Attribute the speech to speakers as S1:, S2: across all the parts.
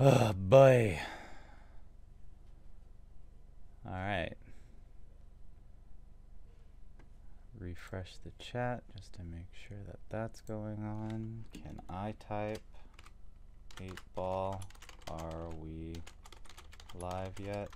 S1: Oh boy. All right. Refresh the chat just to make sure that that's going on. Can I type 8 ball? Are we live yet?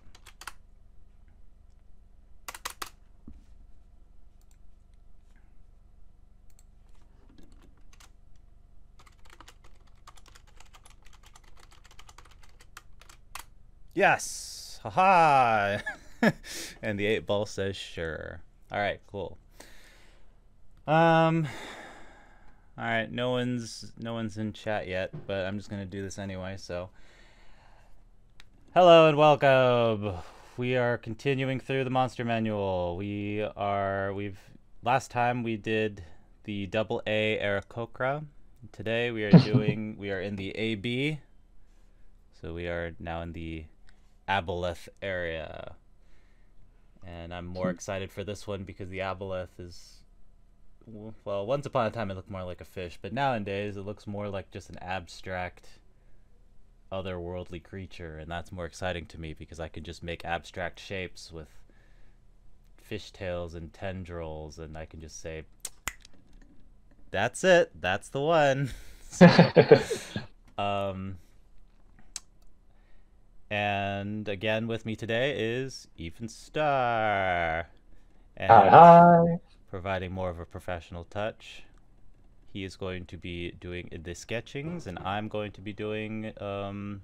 S1: Yes! Haha! and the 8 ball says sure. Alright, cool. Um Alright, no one's no one's in chat yet, but I'm just gonna do this anyway, so Hello and welcome. We are continuing through the monster manual. We are we've last time we did the double A Aarakocra. Today we are doing we are in the AB. So we are now in the Aboleth area. And I'm more excited for this one because the Aboleth is well, once upon a time it looked more like a fish, but nowadays it looks more like just an abstract otherworldly creature, and that's more exciting to me because I can just make abstract shapes with fishtails and tendrils, and I can just say, "That's it. That's the one." so, um, and again with me today is Evenstarr.
S2: And hi, hi.
S1: Providing more of a professional touch. He is going to be doing the sketchings, and I'm going to be doing um,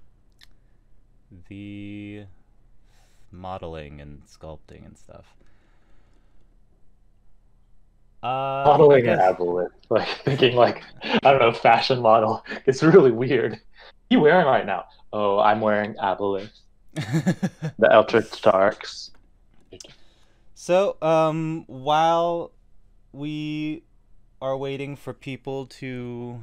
S1: the modeling and sculpting and stuff.
S2: Uh, modeling an aboleth, like thinking like I don't know, fashion model. It's really weird. You wearing right now? Oh, I'm wearing aboleth. the Eldritch Starks.
S1: So, um, while we are waiting for people to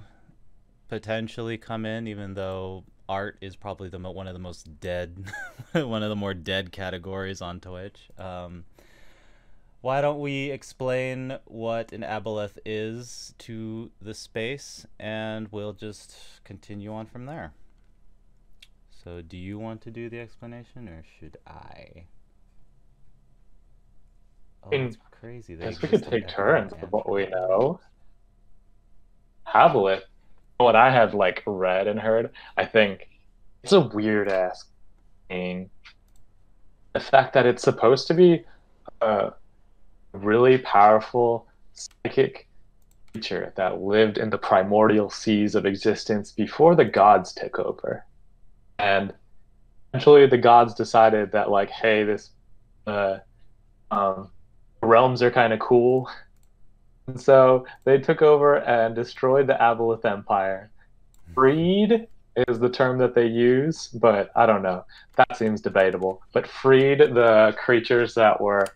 S1: potentially come in, even though art is probably the one of the most dead, one of the more dead categories on Twitch. Um, why don't we explain what an aboleth is to the space, and we'll just continue on from there. So, do you want to do the explanation, or should I?
S2: Oh, it's crazy. I guess we could take turns with what we know. Aboleth, what I have like read and heard, I think it's a weird ass thing. The fact that it's supposed to be a really powerful psychic creature that lived in the primordial seas of existence before the gods took over. And eventually the gods decided that like, hey, this uh, um, realms are kind of cool. And so they took over and destroyed the Aboleth Empire. Freed is the term that they use, but I don't know. That seems debatable. But freed the creatures that were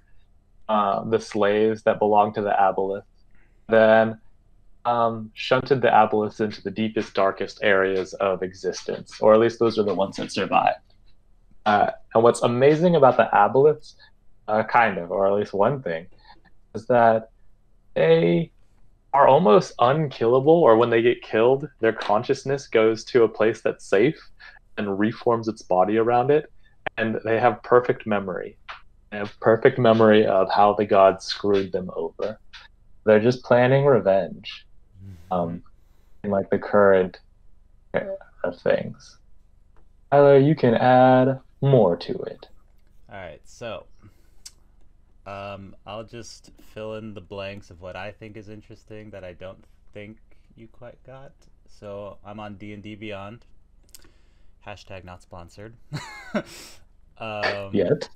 S2: uh, the slaves that belonged to the Aboleth. Then um, shunted the Aboleths into the deepest, darkest areas of existence, or at least those are the ones that survived. Uh, and what's amazing about the Aboleths uh, kind of, or at least one thing, is that they are almost unkillable, or when they get killed, their consciousness goes to a place that's safe and reforms its body around it, and they have perfect memory. Have perfect memory of how the gods screwed them over. They're just planning revenge, mm-hmm. um, in like the current of things. Tyler, you can add more to it.
S1: All right, so um, I'll just fill in the blanks of what I think is interesting that I don't think you quite got. So I'm on D and D Beyond. Hashtag not sponsored.
S2: um, Yet.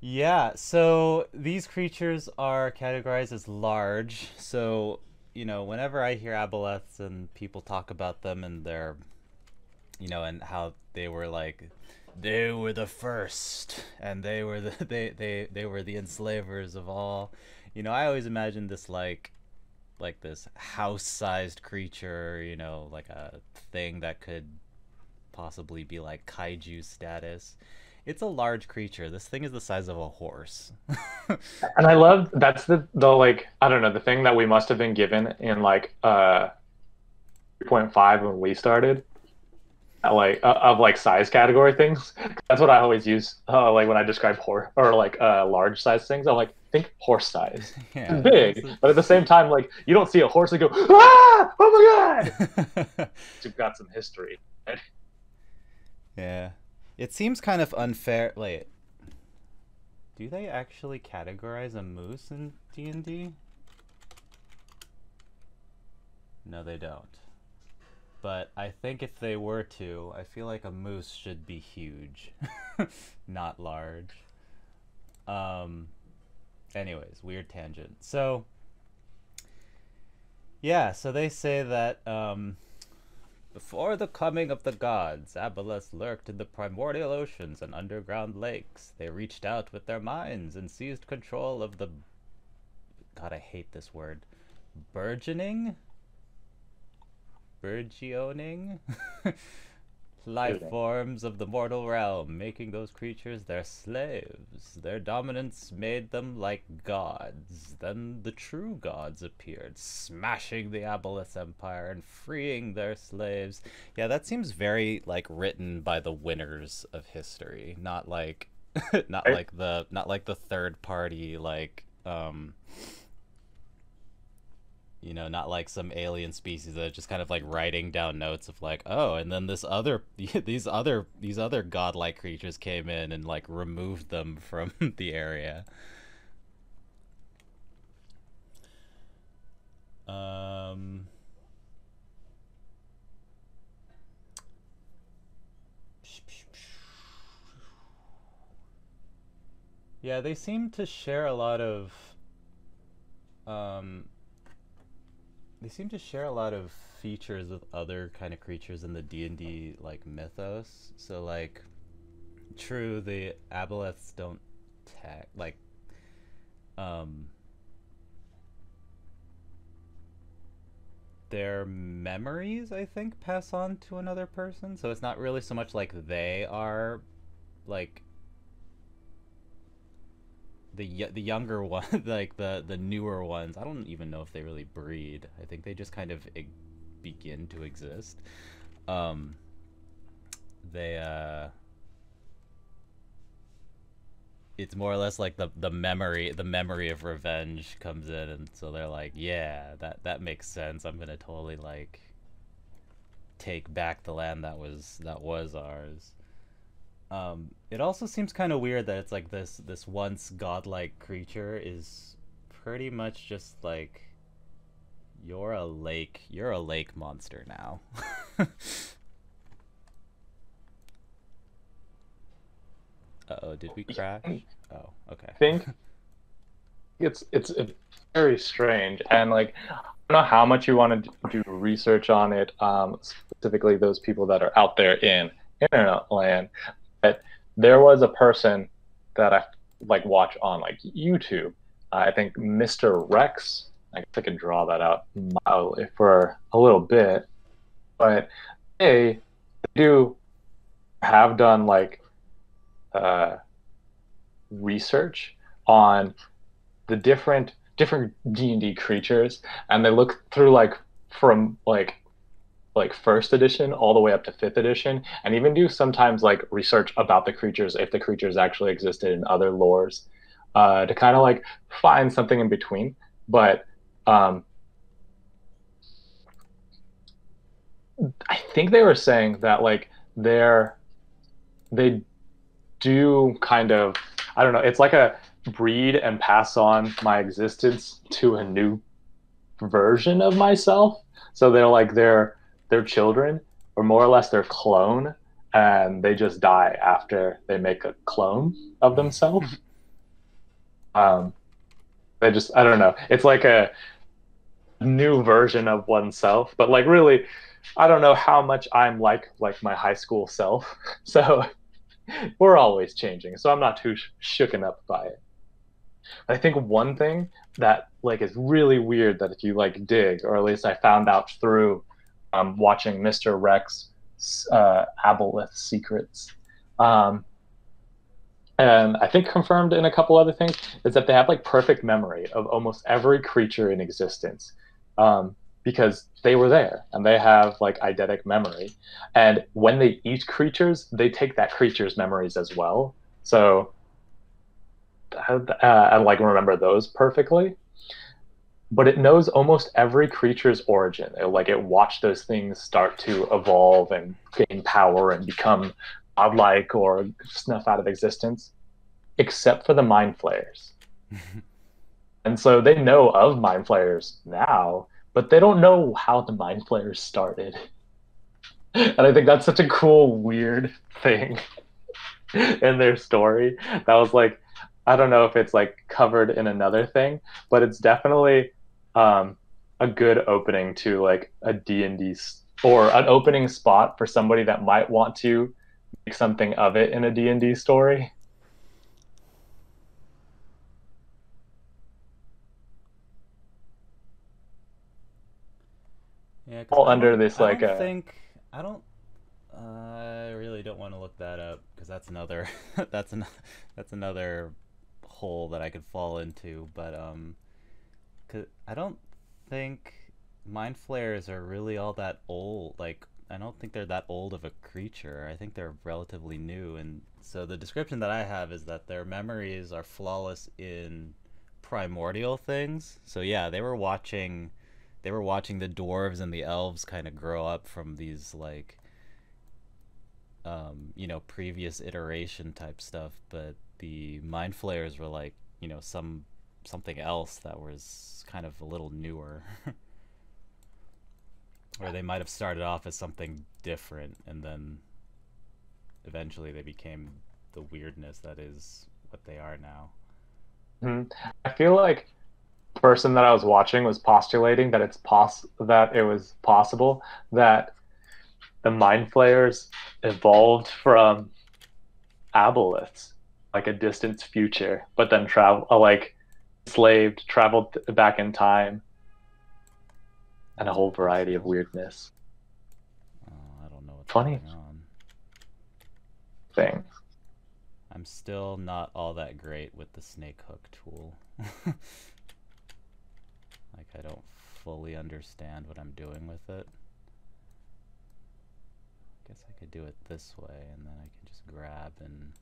S1: Yeah, so these creatures are categorized as large. So, you know, whenever I hear aboleths and people talk about them and their, you know, and how they were like they were the first and they were the they they they were the enslavers of all you know i always imagine this like like this house-sized creature you know like a thing that could possibly be like kaiju status it's a large creature this thing is the size of a horse
S2: and i love that's the the like i don't know the thing that we must have been given in like uh 3.5 when we started, like uh, of like size category things. That's what I always use. Uh, like when I describe horse or like uh, large size things, I'm like think horse size.
S1: Yeah,
S2: It's big, but at the same time, like you don't see a horse and go ah oh my god. You've got some history.
S1: yeah. It seems kind of unfair. Wait. Do they actually categorize a moose in D&D? No, they don't. But I think if they were to, I feel like a moose should be huge, not large. Um anyways, weird tangent. So yeah, so they say that um before the coming of the gods, aboleths lurked in the primordial oceans and underground lakes. They reached out with their minds and seized control of the. God, I hate this word. Burgeoning? Burgeoning? Life forms of the mortal realm, making those creatures their slaves. Their dominance made them like gods. Then the true gods appeared, smashing the Aboleth Empire and freeing their slaves. Yeah, that seems very like written by the winners of history, not like not
S2: Right.
S1: like the not like the third party like um you know, not like some alien species that are just kind of like writing down notes of like, oh, and then this other these other these other godlike creatures came in and like removed them from the area. Um Yeah, they seem to share a lot of um they seem to share a lot of features with other kind of creatures in the D&D like mythos. So like true the aboleths don't tag like um their memories I think pass on to another person. So it's not really so much like they are like the the younger one, like the the newer ones. I don't even know if they really breed. I think they just kind of e- begin to exist. Um, they uh, it's more or less like the the memory the memory of revenge comes in, and so they're like, yeah, that that makes sense. I'm gonna totally like take back the land that was that was ours. Um, it also seems kind of weird that it's like this this once godlike creature is pretty much just like you're a lake you're a lake monster now. uh oh, did we crash? Oh, okay.
S2: I think it's it's it's very strange and like I don't know how much you want to do research on it, um, specifically those people that are out there in internet land. There was a person that I like watch on like YouTube. I think Mr. Rhexx. I guess I can draw that out for a little bit, but they do have done like uh, research on the different different D&D creatures and they look through like from like like first edition all the way up to fifth edition and even do sometimes like research about the creatures if the creatures actually existed in other lores uh, to kind of like find something in between. But um, i think they were saying that like they're they do kind of i don't know it's like a breed and pass on my existence to a new version of myself. So they're like their their children or more or less their clone and they just die after they make a clone of themselves. Um they just i don't know. It's like a new version of oneself but like really i don't know how much i'm like like my high school self. So we're always changing so i'm not too sh- shooken up by it. I think one thing that like is really weird that if you like dig or at least i found out through um, watching mr Rhexx uh, aboleth secrets um, and i think confirmed in a couple other things is that they have like perfect memory of almost every creature in existence um, because they were there and they have like eidetic memory. And when they eat creatures, they take that creature's memories as well. So uh, I like remember those perfectly. But it knows almost every creature's origin. It, like it watched those things start to evolve and gain power and become godlike or snuff out of existence, except for the mind flayers. and so they know of mind flayers now, but they don't know how the mind flayers started. And I think that's such a cool, weird thing in their story. That was like, I don't know if it's like covered in another thing, but it's definitely um, a good opening to like a D&D or an opening spot for somebody that might want to make something of it in a D&D story.
S1: Yeah,
S2: all under this
S1: I
S2: like
S1: don't
S2: a
S1: think I don't. Uh, I really don't want to look that up because that's another that's an that's another hole that I could fall into. But um, cause I don't think mind flayers are really all that old. Like I don't think they're that old of a creature. I think they're relatively new, and so the description that I have is that their memories are flawless in primordial things. So yeah, they were watching they were watching the dwarves and the elves kind of grow up from these like um, you know previous iteration type stuff but the mind flayers were like you know some something else that was kind of a little newer. Or they might have started off as something different and then eventually they became the weirdness that is what they are now.
S2: Hmm. I feel like person that I was watching was postulating that it's poss that it was possible that the mind flayers evolved from aboleths, like a distant future, but then travel uh, like enslaved, traveled back in time, and a whole variety of weirdness.
S1: oh, i don't know what's
S2: Funny.
S1: going on
S2: Thing.
S1: i'm still not all that great with the snake hook tool like i don't fully understand what i'm doing with it I guess i could do it this way and then i can just grab and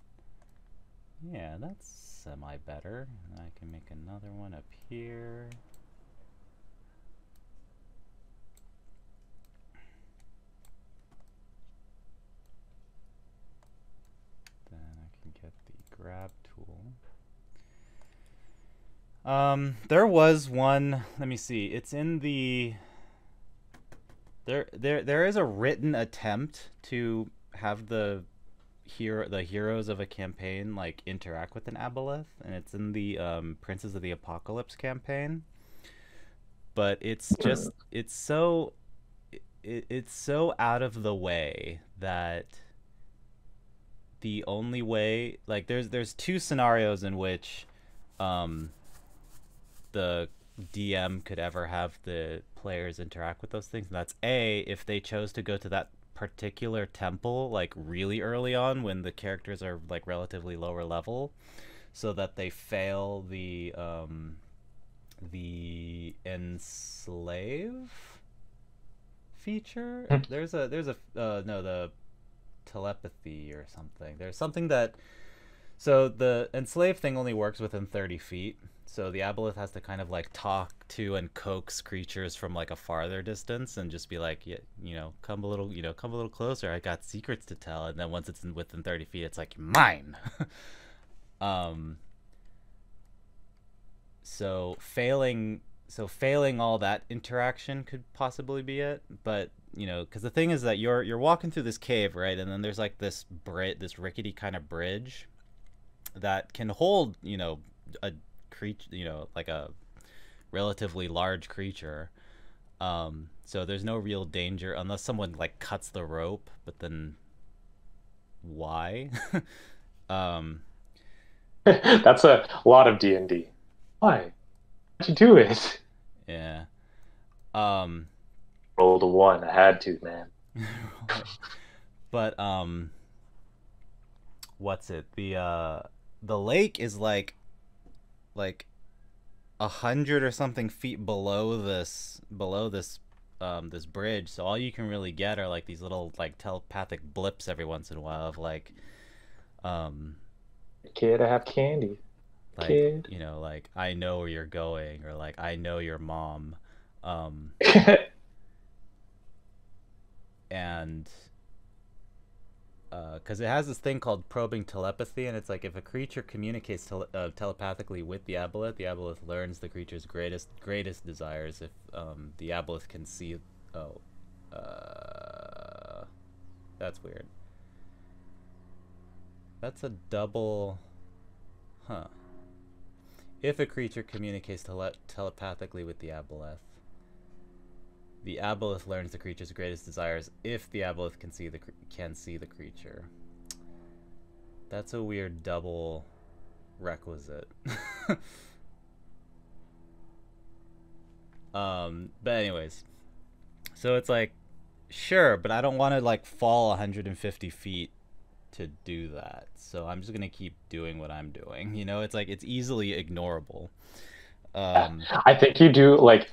S1: yeah that's semi better i can make another one up here Then I can get the grab tool. Um, there was one. Let me see. It's in the. There, there, there is a written attempt to have the hero, the heroes of a campaign, like interact with an aboleth, and it's in the um, Princes of the Apocalypse campaign. But it's just, it's so, it, it's so out of the way that the only way like there's there's two scenarios in which um the DM could ever have the players interact with those things. And that's A if they chose to go to that particular temple like really early on when the characters are like relatively lower level so that they fail the um the enslave feature.
S2: Hmm.
S1: there's a there's a uh, no the telepathy or something. There's something that so the enslave thing only works within 30 feet. So the aboleth has to kind of like talk to and coax creatures from like a farther distance and just be like, yeah, you know, come a little, you know, come a little closer. I got secrets to tell. And then once it's in within 30 feet, it's like mine. um. So failing, so failing all that interaction could possibly be it. But you know, because the thing is that you're you're walking through this cave, right? And then there's like this brit, this rickety kind of bridge that can hold, you know, a creature, you know, like a relatively large creature. Um, so there's no real danger unless someone like cuts the rope, but then why? um,
S2: That's a lot of D and D. Why? Why'd you do it?
S1: yeah. Um,
S2: Rolled a one. I had to, man.
S1: but um what's it the uh the lake is like like a hundred or something feet below this below this um, this bridge, so all you can really get are like these little like telepathic blips every once in a while of like, um,
S2: Kid, I have candy.
S1: like
S2: Kid.
S1: you know like I know where you're going or like I know your mom, um, and because it has this thing called probing telepathy, and it's like if a creature communicates tele- uh, telepathically with the aboleth, the aboleth learns the creature's greatest greatest desires. If um, the aboleth can see, oh, uh, that's weird. That's a double, huh? If a creature communicates tele- telepathically with the aboleth, the aboleth learns the creature's greatest desires if the aboleth can see the can see the creature. That's a weird double requisite. um, but anyways, so it's like, sure, but I don't want to like fall 150 feet to do that. So I'm just gonna keep doing what I'm doing. You know, it's like it's easily ignorable. Um,
S2: I think you do like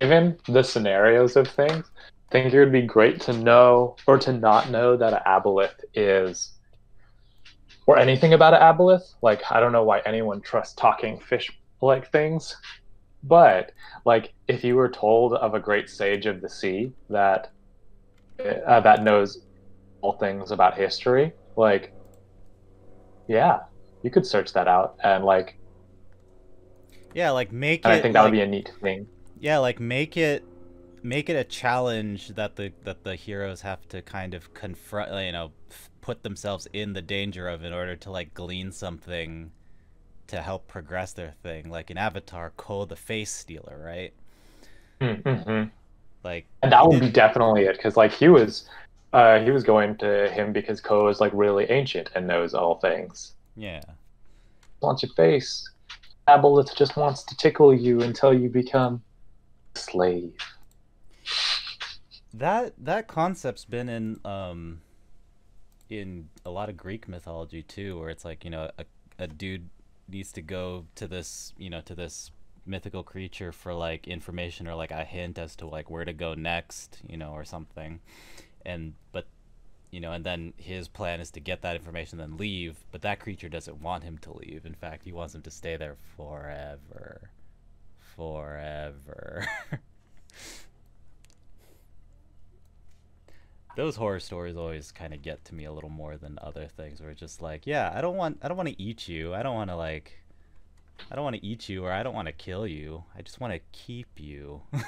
S2: given the scenarios of things, I think it would be great to know or to not know that an aboleth is or anything about an aboleth. Like I don't know why anyone trusts talking fish like things. But like if you were told of a great sage of the sea that uh, that knows all things about history, like yeah, you could search that out and like
S1: yeah, like make
S2: and
S1: it.
S2: I think that would be a neat thing.
S1: Yeah like make it make it a challenge that the that the heroes have to kind of confront you know f- put themselves in the danger of in order to like glean something to help progress their thing like in avatar koh the face stealer right
S2: Mm-hmm.
S1: like
S2: And that would be definitely it, because like he was, uh, he was going to him because Koh is like really ancient and knows all things.
S1: yeah
S2: Wants your face. Aboleth just wants to tickle you until you become slave.
S1: that that concept's been in um in a lot of greek mythology too where it's like you know a, a dude needs to go to this you know to this mythical creature for like information or like a hint as to like where to go next you know or something. And but you know and then his plan is to get that information then leave but that creature doesn't want him to leave. In fact he wants him to stay there forever forever. Those horror stories always kind of get to me a little more than other things where it's just like yeah i don't want i don't want to eat you. I don't want to like i don't want to eat you or i don't want to kill you. I just want to keep you. I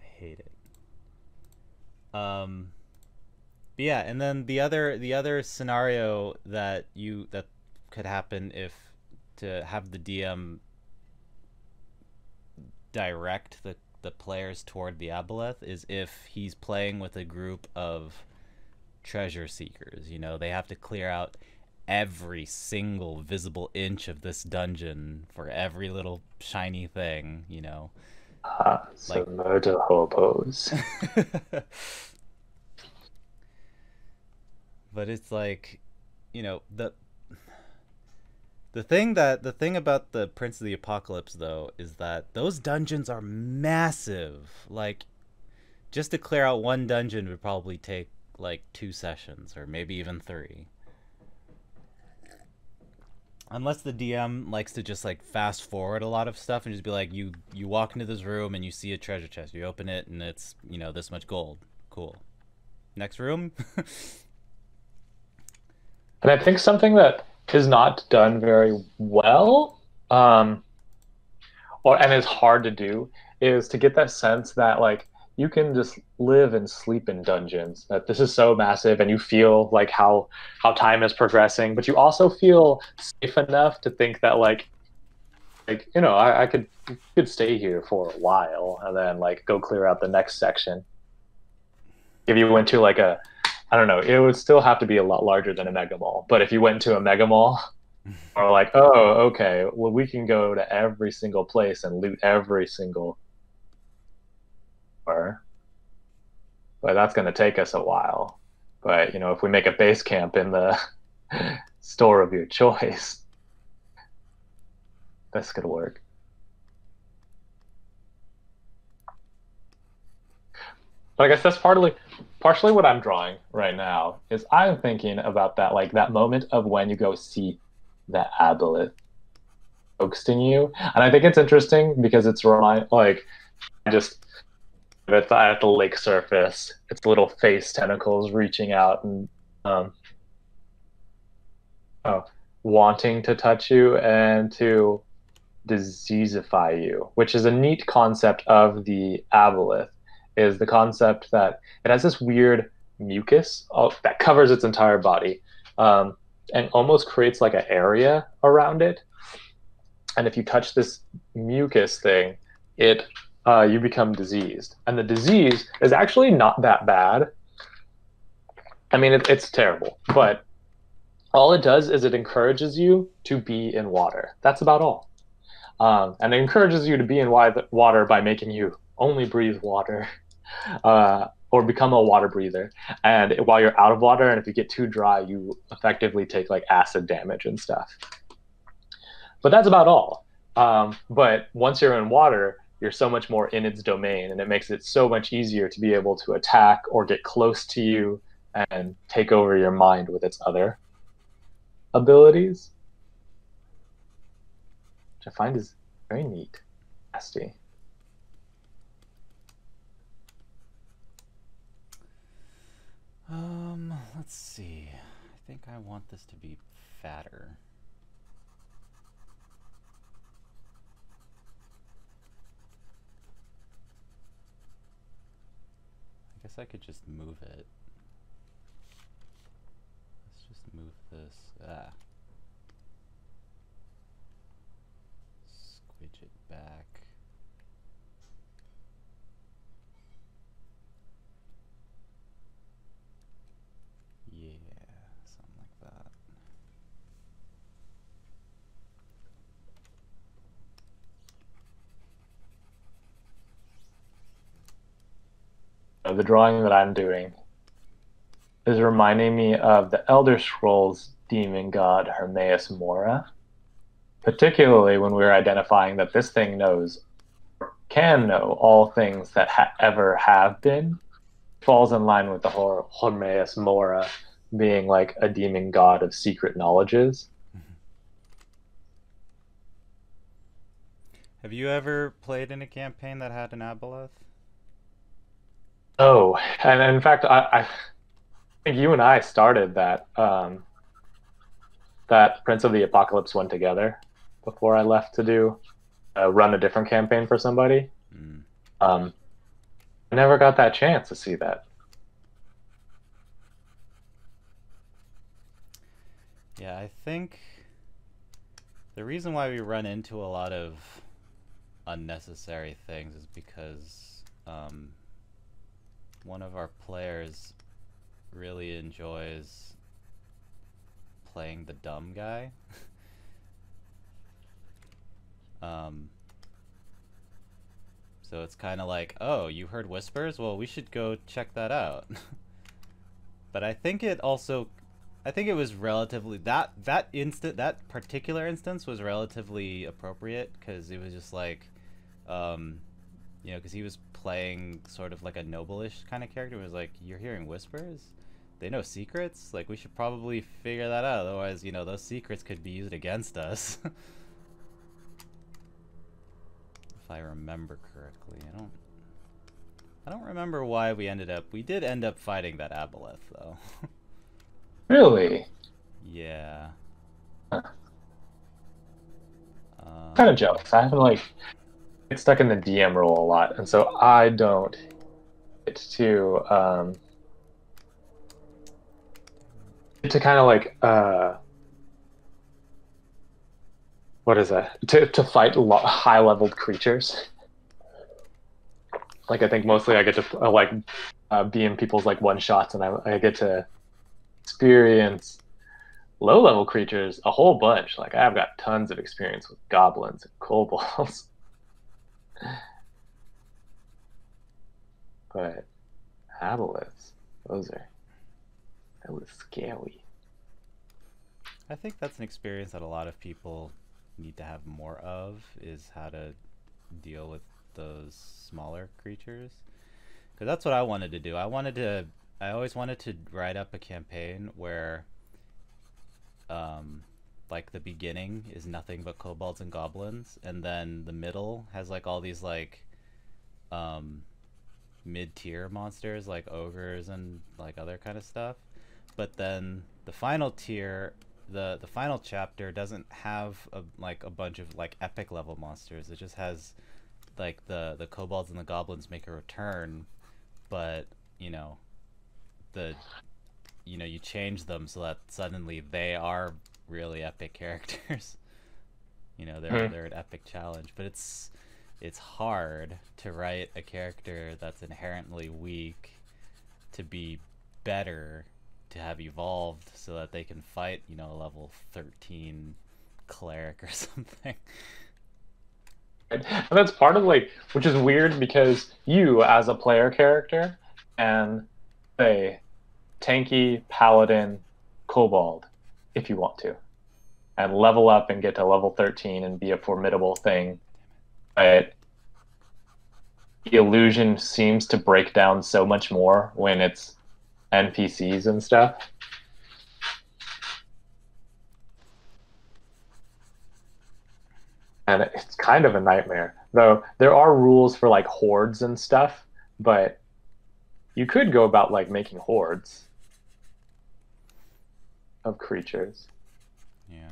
S1: hate it. Um but yeah and then the other the other scenario that you that could happen if to have the dm direct the the players toward the aboleth is if he's playing with a group of treasure seekers you know they have to clear out every single visible inch of this dungeon for every little shiny thing you know
S2: Ah, so
S1: Like-
S2: murder hobos.
S1: but it's like you know the the thing that the thing about the prince of the apocalypse though is that those dungeons are massive. Like just to clear out one dungeon would probably take like two sessions or maybe even three. Unless the dm likes to just like fast forward a lot of stuff and just be like you you walk into this room and you see a treasure chest. You open it and it's you know this much gold. Cool. Next room?
S2: And I think something that is not done very well, um, or and is hard to do, is to get that sense that like you can just live and sleep in dungeons. That this is so massive, and you feel like how how time is progressing, but you also feel safe enough to think that like like you know I, I could could stay here for a while and then like go clear out the next section. If you went to like a I don't know. It would still have to be a lot larger than a mega mall. But if you went to a mega mall, or like, oh, okay, well, we can go to every single place and loot every single. Or, but that's going to take us a while. But you know, if we make a base camp in the store of your choice, that's going to work. But I guess that's partly partially what I'm drawing right now is I'm thinking about that like that moment of when you go see the aboleth coaxing you, and I think it's interesting because it's remind like just it's at the lake surface, its little face tentacles reaching out and um, oh, wanting to touch you and to diseasify you, which is a neat concept of the aboleth. Is the concept that it has this weird mucus that covers its entire body um, and almost creates like an area around it. And if you touch this mucus thing, it uh, you become diseased. And the disease is actually not that bad. I mean, it, it's terrible, but all it does is it encourages you to be in water. That's about all. Um, and it encourages you to be in water by making you only breathe water uh, or become a water breather. And while you're out of water, and if you get too dry, you effectively take like acid damage and stuff. But that's about all. Um, but once you're in water, you're so much more in its domain, and it makes it so much easier to be able to attack or get close to you and take over your mind with its other abilities, which I find is very neat. Nasty.
S1: Um, let's see. I think I want this to be fatter. I guess I could just move it. Let's just move this. Ah. Squidge it back. Yeah, something like that.
S2: The drawing that I'm doing is reminding me of the Elder Scrolls demon god Hermaeus Mora, particularly when we're identifying that this thing knows, can know all things that ha- ever have been, falls in line with the whole Hermaeus Mora being like a demon god of secret knowledges.
S1: Have you ever played in a campaign that had an aboleth?
S2: Oh, and in fact, I, I think you and I started that um, that Prince of the Apocalypse one together before I left to do uh, run a different campaign for somebody.
S1: Mm.
S2: Um, I never got that chance to see that.
S1: Yeah, I think the reason why we run into a lot of unnecessary things is because um, one of our players really enjoys playing the dumb guy. um, so it's kind of like, oh, you heard whispers? Well, we should go check that out. but I think it also, I think it was relatively that that instant that particular instance was relatively appropriate because it was just like, um, you know, because he was playing sort of like a noble-ish kind of character. It was like, you're hearing whispers? They know secrets? Like, we should probably figure that out. Otherwise, you know, those secrets could be used against us. if I remember correctly. I don't... I don't remember why we ended up... We did end up fighting that aboleth, though.
S2: really?
S1: Yeah.
S2: Huh. Um, kind of jealous. I haven't, like, get stuck in the DM role a lot, and so I don't get to um, get to kind of like uh, what is that? To to fight lo- high leveled creatures. Like I think mostly I get to uh, like uh, be in people's like one shots, and I, I get to experience low level creatures a whole bunch. Like I've got tons of experience with goblins and kobolds. But aboleths, those are that was scary.
S1: I think that's an experience that a lot of people need to have more of is how to deal with those smaller creatures. Because that's what I wanted to do. I wanted to. I always wanted to write up a campaign where, um, like the beginning is nothing but kobolds and goblins, and then the middle has like all these like, um, mid-tier monsters like ogres and like other kind of stuff. But then the final tier, the the final chapter doesn't have a, like a bunch of like epic level monsters. It just has like the the kobolds and the goblins make a return but you know the you know you change them so that suddenly they are really epic characters you know they're
S2: Mhm.
S1: they're an epic challenge but it's it's hard to write a character that's inherently weak to be better to have evolved so that they can fight you know a level 13 cleric or something
S2: And that's part of like, which is weird because you, as a player character, and a tanky paladin kobold, if you want to, and level up and get to level 13 and be a formidable thing. But the illusion seems to break down so much more when it's NPCs and stuff. and it's kind of a nightmare. Though there are rules for like hordes and stuff, but you could go about like making hordes of creatures.
S1: yeah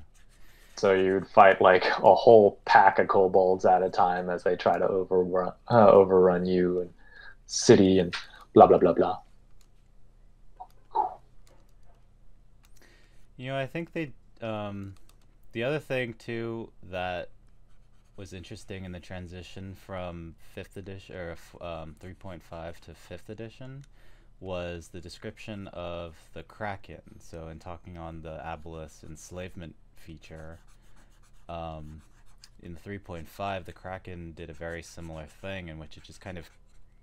S2: So you'd fight like a whole pack of kobolds at a time as they try to overrun uh, overrun you and city and blah blah blah blah.
S1: You know, I think they. Um, the other thing too that was interesting in the transition from fifth edition or um, three point five to fifth edition was the description of the kraken. So, in talking on the Aboleth enslavement feature, um, in three point five, the kraken did a very similar thing in which it just kind of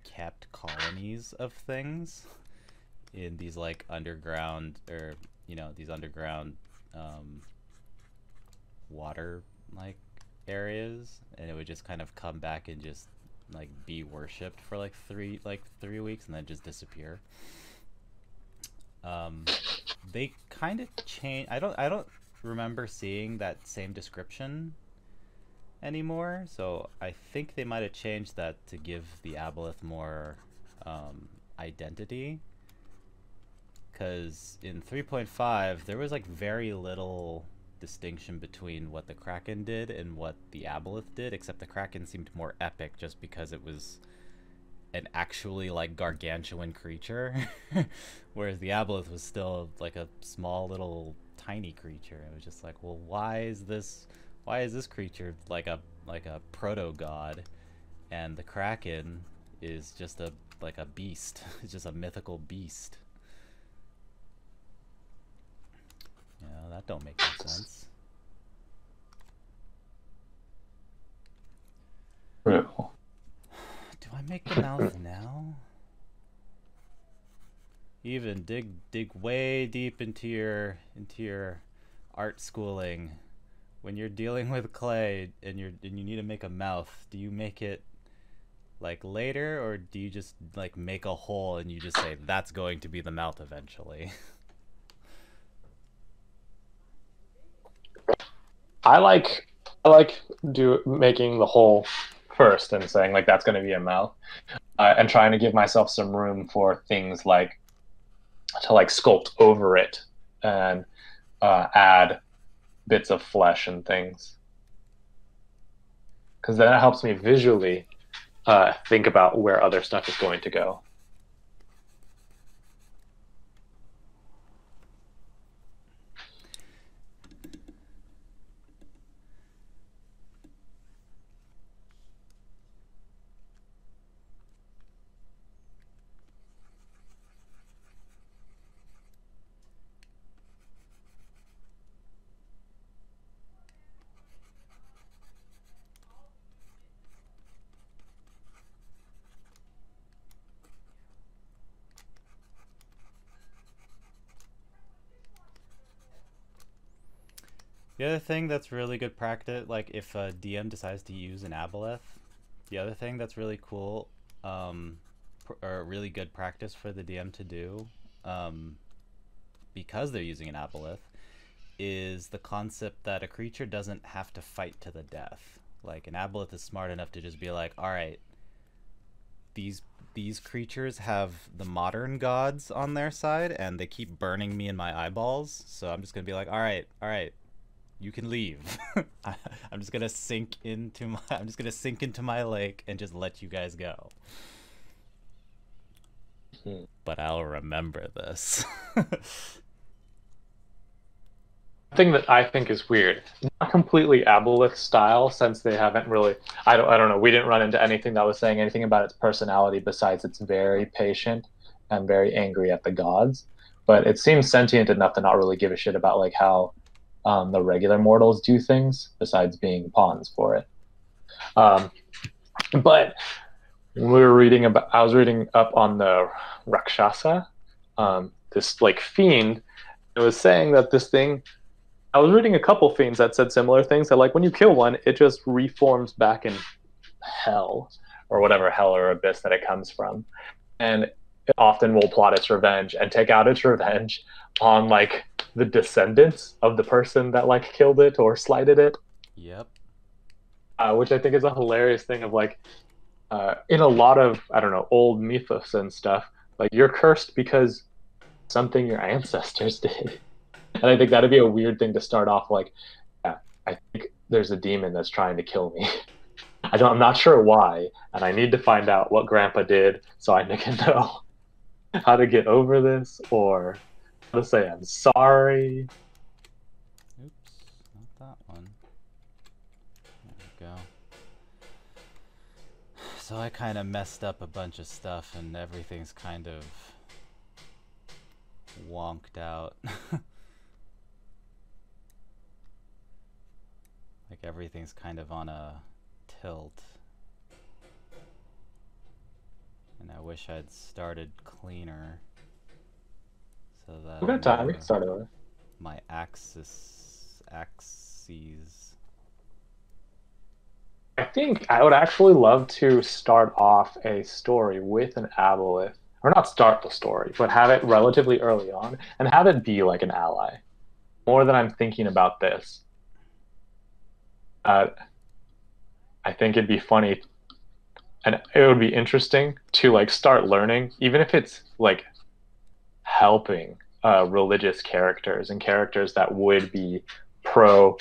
S1: kept colonies of things in these like underground or you know these underground um, water like areas and it would just kind of come back and just like be worshipped for like three like three weeks and then just disappear. Um they kind of change i don't i don't remember seeing that same description anymore so i think they might have changed that to give the aboleth more um identity. Because in 3.5 there was like very little distinction between what the kraken did and what the aboleth did except the kraken seemed more epic just because it was an actually like gargantuan creature whereas the aboleth was still like a small little tiny creature. It was just like well why is this why is this creature like a like a proto god and the kraken is just a like a beast it's just a mythical beast yeah that don't make any sense. Do i make the mouth now? Even dig dig way deep into your into your art schooling. When you're dealing with clay and you're and you need to make a mouth do you make it like later or do you just like make a hole and you just say that's going to be the mouth eventually
S2: I like I like do making the hole first and saying like that's going to be a mouth, uh, and trying to give myself some room for things like to like sculpt over it and uh, add bits of flesh and things, because then it helps me visually uh, think about where other stuff is going to go.
S1: The other thing that's really good practice, like if a DM decides to use an aboleth, the other thing that's really cool um, or really good practice for the DM to do, um, because they're using an aboleth, is the concept that a creature doesn't have to fight to the death. Like an aboleth is smart enough to just be like, all right, these these creatures have the modern gods on their side, and they keep burning me in my eyeballs. So I'm just gonna be like, all right, all right, you can leave. I'm just gonna sink into my I'm just gonna sink into my lake and just let you guys go.
S2: Hmm.
S1: But I'll remember this.
S2: thing that I think is weird, not completely Aboleth style, since they haven't really. I don't. I don't know. We didn't run into anything that was saying anything about its personality besides it's very patient and very angry at the gods. But it seems sentient enough to not really give a shit about like how um, the regular mortals do things, besides being pawns for it. Um, but we were reading about. I was reading up on the Rakshasa, um, this like fiend. It was saying that this thing I was reading a couple fiends that said similar things. That like when you kill one, it just reforms back in hell or whatever hell or abyss that it comes from, and it often will plot its revenge and take out its revenge on like the descendants of the person that like killed it or slighted it.
S1: Yep.
S2: Uh, which I think is a hilarious thing of like uh, in a lot of I don't know old mythos and stuff. Like you're cursed because something your ancestors did and I think that'd be a weird thing to start off like, yeah, I think there's a demon that's trying to kill me. I don't, I'm not sure why, and I need to find out what Grandpa did so I can know how to get over this or to say I'm sorry.
S1: Oops, not that one. There we go. So I kind of messed up a bunch of stuff and everything's kind of wonked out. Like everything's kind of on a tilt. And I wish I'd started cleaner. So that
S2: We got time. We can start over.
S1: my axis axes.
S2: I think I would actually love to start off a story with an aboleth, or not start the story, but have it relatively early on and have it be like an ally. More than I'm thinking about this. Uh, I think it'd be funny, and it would be interesting to like start learning, even if it's like helping uh, religious characters and characters that would be pro.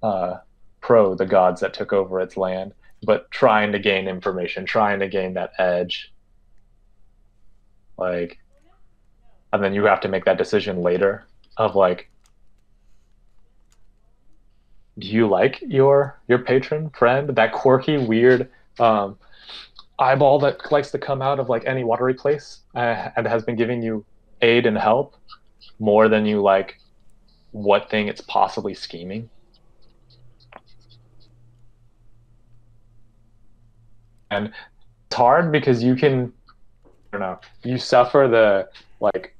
S2: Uh, pro the gods that took over its land, but trying to gain information, trying to gain that edge. Like, and then you have to make that decision later of like, do you like your your patron friend, that quirky, weird um, eyeball that likes to come out of like any watery place uh, and has been giving you aid and help more than you like what thing it's possibly scheming? and it's hard because you can i don't know you suffer the like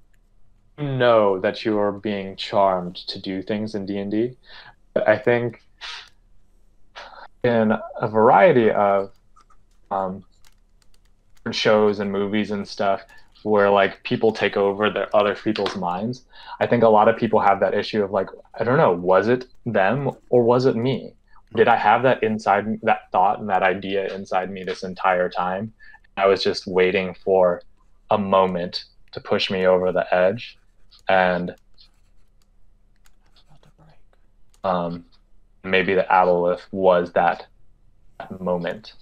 S2: know that you are being charmed to do things in d&d but i think in a variety of um, shows and movies and stuff where like people take over their other people's minds i think a lot of people have that issue of like i don't know was it them or was it me did I have that inside that thought and that idea inside me this entire time? I was just waiting for a moment to push me over the edge, and um, maybe the aboleth was that, that moment.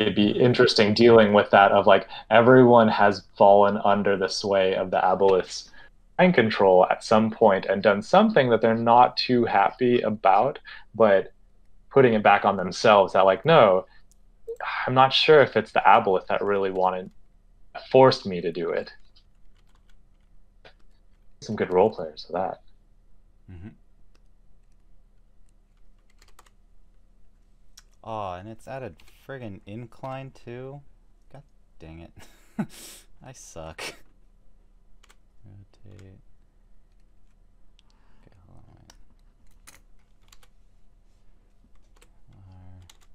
S2: It'd be interesting dealing with that of like everyone has fallen under the sway of the aboleth's mind control at some point and done something that they're not too happy about, but putting it back on themselves that like, no, I'm not sure if it's the aboleth that really wanted forced me to do it. Some good role players for that.
S1: Mm-hmm. Oh, and it's added friggin' incline too. God dang it. I suck. Rotate. Okay, hold on, wait.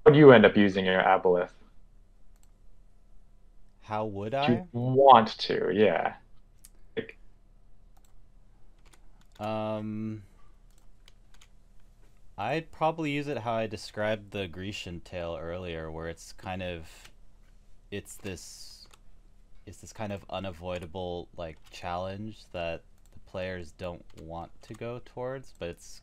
S2: What do you end up using in your aboleth?
S1: How would
S2: You
S1: I?
S2: want to, yeah. Like,
S1: Um, I'd probably use it how I described the Grecian tale earlier, where it's kind of it's this it's this kind of unavoidable like challenge that the players don't want to go towards, but it's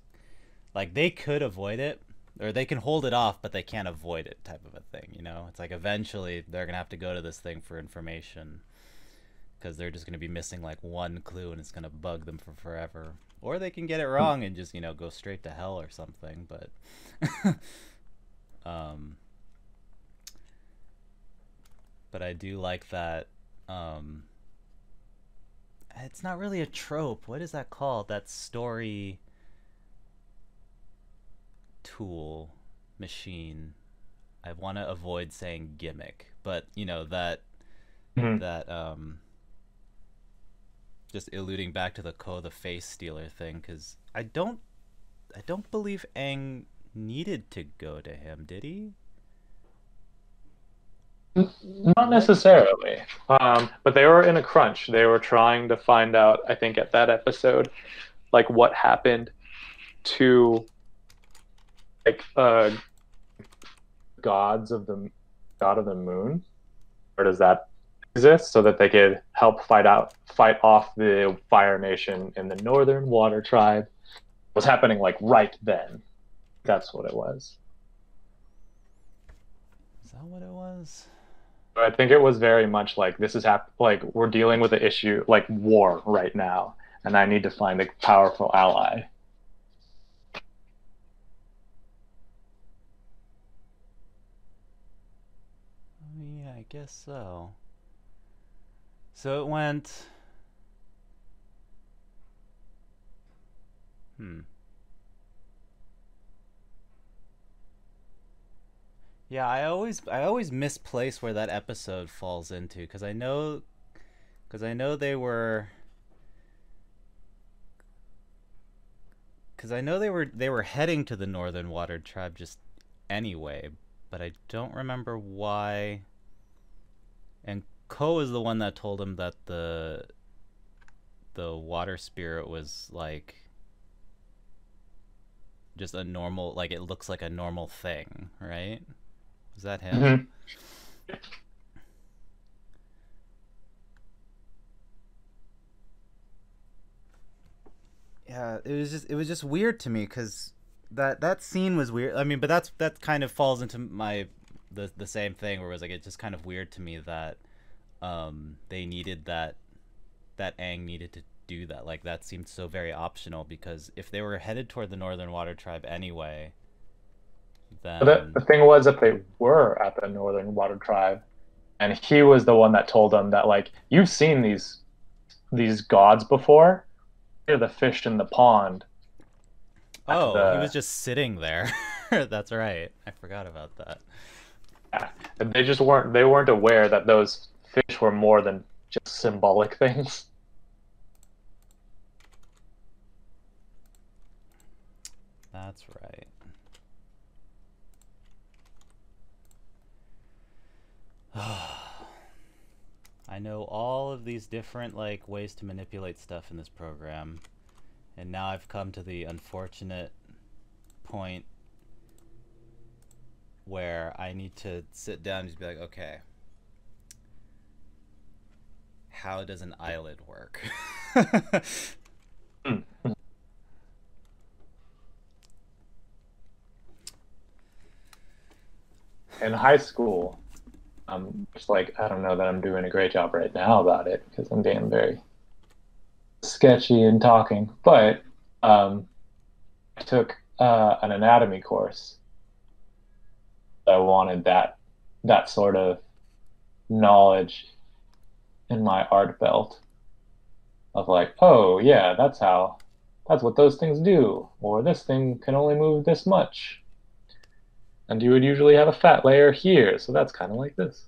S1: like they could avoid it or they can hold it off, but they can't avoid it type of a thing, you know? It's like eventually they're to have to go to this thing for information because they're just to be missing like one clue and it's to bug them for forever. Or they can get it wrong and just, you know, go straight to hell or something, but um but I do like that um it's not really a trope. What is that called? That story tool machine. I want to avoid saying gimmick, but you know that
S2: mhm.
S1: that um just alluding back to the Koh the face stealer thing cuz I don't I don't believe Aang needed to go to him, did he?
S2: Not necessarily. Um, but they were in a crunch. They were trying to find out, I think, at that episode, like what happened to like uh gods of the god of the moon. Or does that exist so that they could help fight out fight off the Fire Nation in the Northern Water Tribe? It was happening like right then. That's what it was.
S1: Is that what it was?
S2: I think it was very much like this is hap- like we're dealing with an issue like war right now, and I need to find a powerful ally.
S1: Yeah, I guess so. So it went hmm. Yeah, I always I always misplace where that episode falls into because I know because I know they were because I know they were they were heading to the Northern Water Tribe just anyway, but I don't remember why. And Koh is the one that told him that the the water spirit was like just a normal like it looks like a normal thing, right? Was that him?
S2: hmm
S1: Yeah, it was just it was just weird to me because that that scene was weird. I mean, but that's that kind of falls into my the the same thing where it was like it's just kind of weird to me that um they needed that that Aang needed to do that. Like that seemed so very optional because if they were headed toward the Northern Water Tribe anyway,
S2: But the,
S1: then
S2: the thing was that they were at the Northern Water Tribe, and he was the one that told them that like you've seen these these gods before. They're the fish in the pond.
S1: Oh, he was just sitting there. That's right. I forgot about that.
S2: yeah, and they just weren't they weren't aware that those fish were more than just symbolic things.
S1: That's right. I know all of these different like ways to manipulate stuff in this program, and now I've come to the unfortunate point where I need to sit down and just be like, okay, how does an eyelid work?
S2: In high school, I'm just like I don't know that I'm doing a great job right now about it because I'm being very sketchy and talking. But um, I took uh, an anatomy course. I wanted that that sort of knowledge in my art belt of like, oh yeah, that's how that's what those things do, or this thing can only move this much. And you would usually have a fat layer here, so that's kind of like this.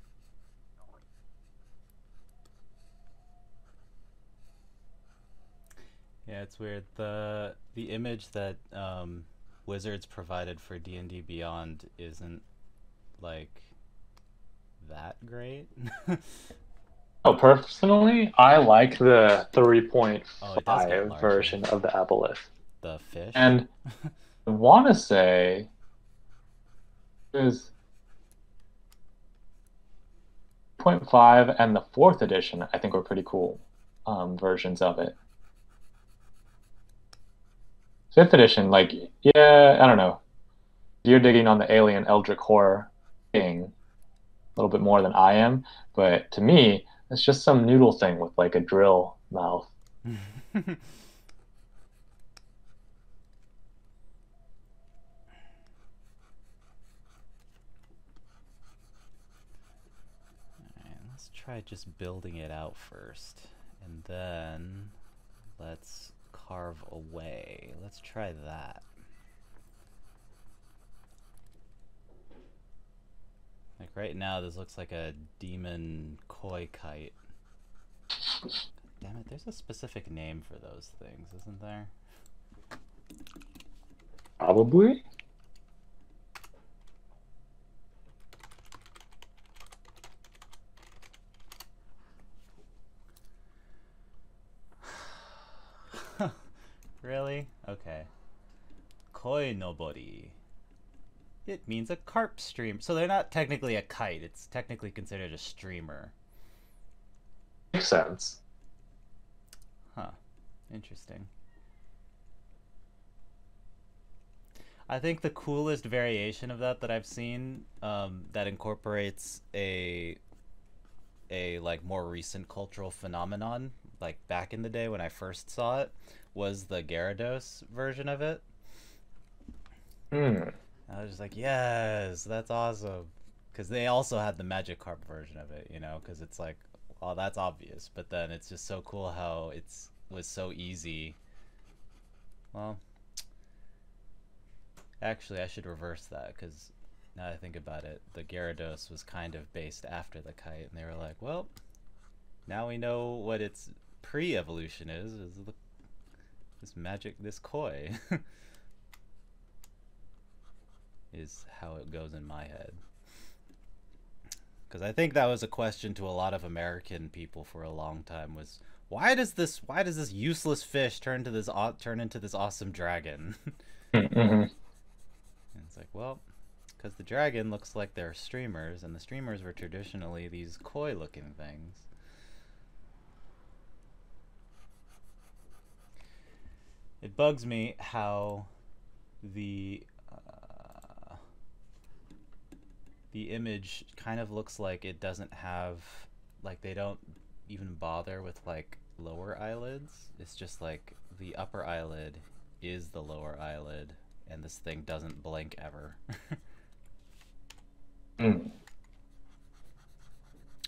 S1: Yeah, it's weird. The the image that um, Wizards provided for D and D Beyond isn't like that great.
S2: Oh, personally, I like the 3.5
S1: Oh, it does get larger.
S2: version of the aboleth.
S1: The fish.
S2: And I want to say is 0.5 and the fourth edition, I think were pretty cool um, versions of it. Fifth edition, like, yeah, I don't know. You're digging on the alien Eldritch horror thing a little bit more than I am, but to me, it's just some noodle thing with like a drill mouth.
S1: Let's try just building it out first. And then let's carve away. Let's try that. Like right now, this looks like a demon koi kite. Damn it, there's a specific name for those things, isn't there?
S2: Probably.
S1: really? Okay. Koi nobori. It means a carp stream. So they're not technically a kite. It's technically considered a streamer.
S2: Makes sense.
S1: Huh. Interesting. I think the coolest variation of that that I've seen um, that incorporates a a like more recent cultural phenomenon, like back in the day when I first saw it, was the Gyarados version of it.
S2: Hmm.
S1: I was just like, yes, that's awesome. Because they also had the Magic Magikarp version of it, you know, because it's like, well, that's obvious. But then it's just so cool how it's was so easy. Well, actually, I should reverse that because now that I think about it, the Gyarados was kind of based after the kite, and they were like, well, now we know what its pre-evolution is. Is the, this magic, this koi. is how it goes in my head. Because I think that was a question to a lot of American people for a long time was why does this why does this useless fish turn to this turn into this awesome dragon?
S2: mm-hmm.
S1: And it's like, well, because the dragon looks like they're streamers, and the streamers were traditionally these koi-looking things. It bugs me how the the image kind of looks like it doesn't have like they don't even bother with like lower eyelids. It's just like the upper eyelid is the lower eyelid and this thing doesn't blink ever.
S2: mm.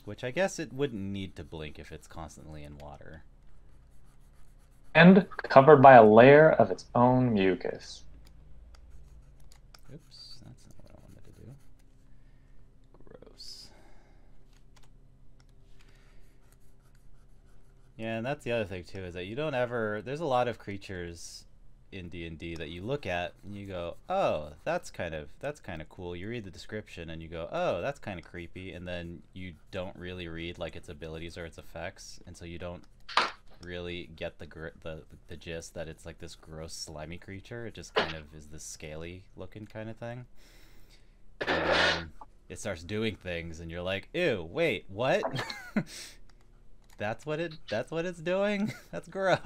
S1: Which I guess it wouldn't need to blink if it's constantly in water.
S2: And covered by a layer of its own mucus.
S1: Yeah, and that's the other thing too is that you don't ever. There's a lot of creatures in D and D that you look at and you go, "Oh, that's kind of that's kind of cool." You read the description and you go, "Oh, that's kind of creepy," and then you don't really read like its abilities or its effects, and so you don't really get the gr- the the gist that it's like this gross slimy creature. It just kind of is this scaly looking kind of thing. And it starts doing things, and you're like, "Ew, wait, what?" That's what it. That's what it's doing. That's gross.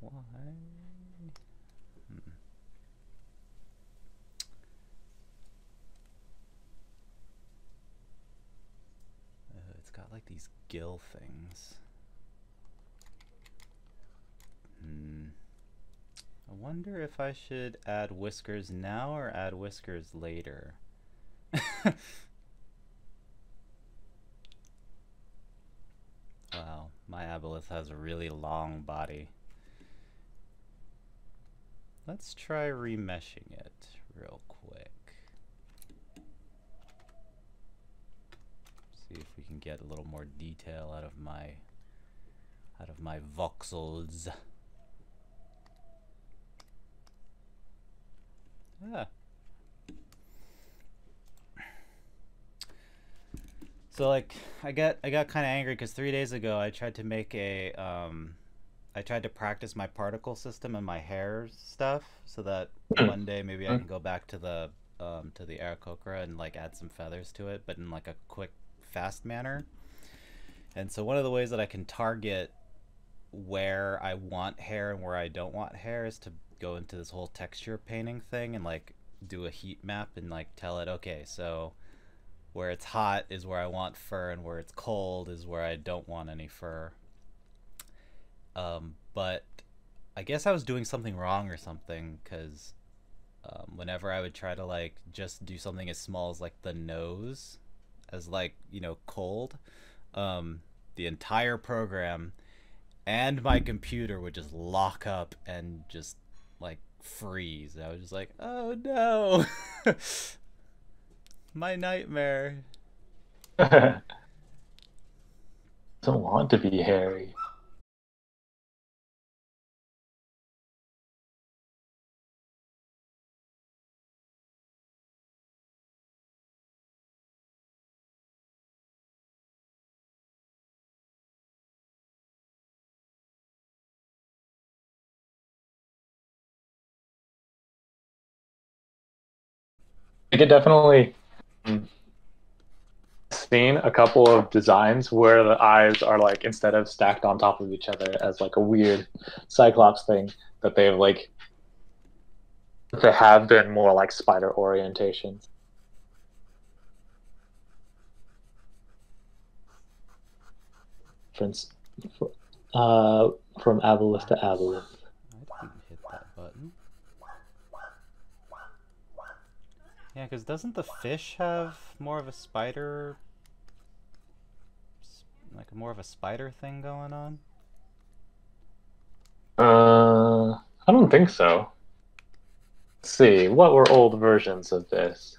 S1: Why? Hmm. Uh, it's got like these gill things. Hmm. I wonder if I should add whiskers now or add whiskers later. wow, my aboleth has a really long body. Let's try remeshing it real quick. See if we can get a little more detail out of my out of my voxels. Ah, So like I got I got kind of angry because three days ago I tried to make a um, I tried to practice my particle system and my hair stuff so that one day maybe I can go back to the um, to the Aarakocra and like add some feathers to it, but in like a quick, fast manner. And so one of the ways that I can target where I want hair and where I don't want hair is to go into this whole texture painting thing and like do a heat map and like tell it okay so where it's hot is where I want fur and where it's cold is where I don't want any fur um, but I guess I was doing something wrong or something because um, whenever I would try to like just do something as small as like the nose as like you know cold um, the entire program and my computer would just lock up and just like freeze. I was just like, oh no, my nightmare.
S2: Doesn't want to be hairy. I could definitely seen a couple of designs where the eyes are like instead of stacked on top of each other as like a weird cyclops thing that they've like they have been more like spider orientations. Uh, from aboleth to aboleth.
S1: I didn't hit that button. Yeah, because doesn't the fish have more of a spider, like more of a spider thing going on?
S2: Uh, I don't think so. Let's see, what were old versions of this?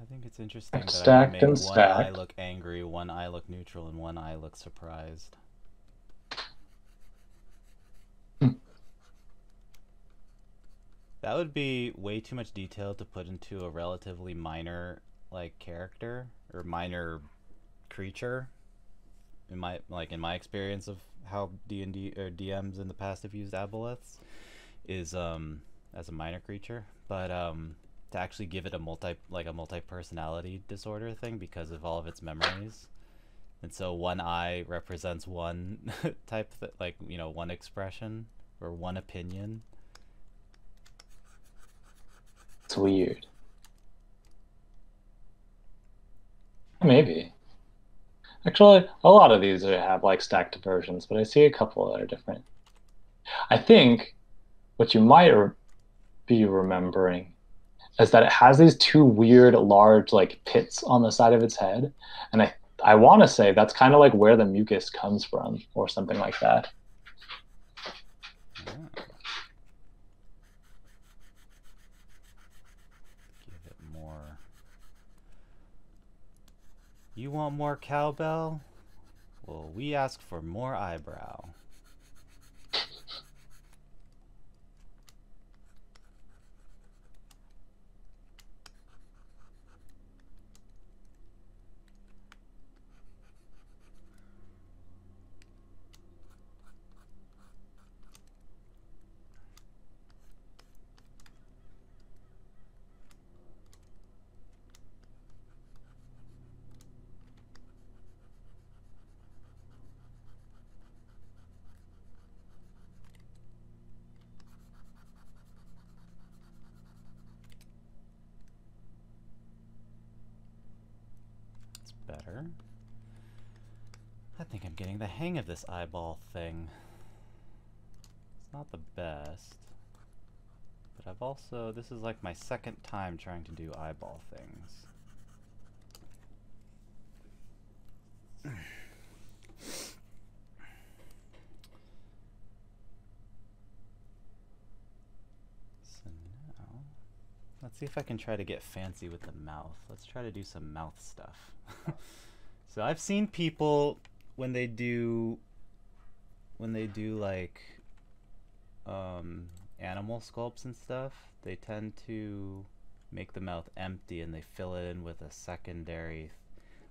S1: I think it's interesting that I
S2: Stacked
S1: made
S2: and
S1: one eye look angry, one eye look neutral, and one eye look surprised.
S2: Hmm.
S1: That would be way too much detail to put into a relatively minor like character or minor creature. In my like in my experience of how D and D or DMs in the past have used aboleths is um as a minor creature, but um to actually give it a multi like a multi personality disorder thing because of all of its memories. And so one eye represents one type th- like you know one expression or one opinion.
S2: It's weird. Maybe. Actually, a lot of these have like stacked versions, but I see a couple that are different. I think what you might re- be remembering is that it has these two weird, large like pits on the side of its head, and I I want to say that's kind of like where the mucus comes from, or something like that.
S1: You want more cowbell? Well, we ask for more eyebrow. It's better. I think I'm getting the hang of this eyeball thing. It's not the best. But I've also, this is like my second time trying to do eyeball things. So now, let's see if I can try to get fancy with the mouth. Let's try to do some mouth stuff. so I've seen people when they do when they do like um, animal sculpts and stuff, they tend to make the mouth empty and they fill it in with a secondary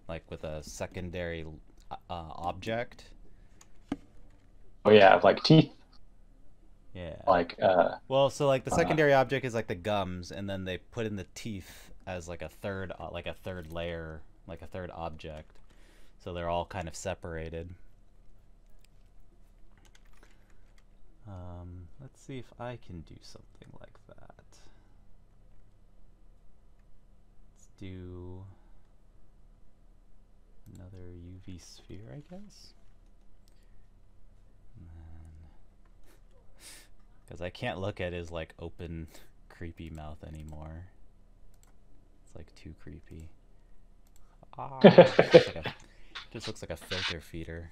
S1: like with a secondary uh, object.
S2: Oh yeah, like teeth.
S1: Yeah.
S2: Like uh
S1: Well, so like the
S2: Uh,
S1: secondary object is like the gums, and then they put in the teeth as like a third, uh, like a third layer, like a third object. So they're all kind of separated. Um, let's see if I can do something like that. Let's do another UV sphere, I guess. Because I can't look at his like open, creepy mouth anymore. It's like too creepy. Ah, just, looks like a, filter feeder.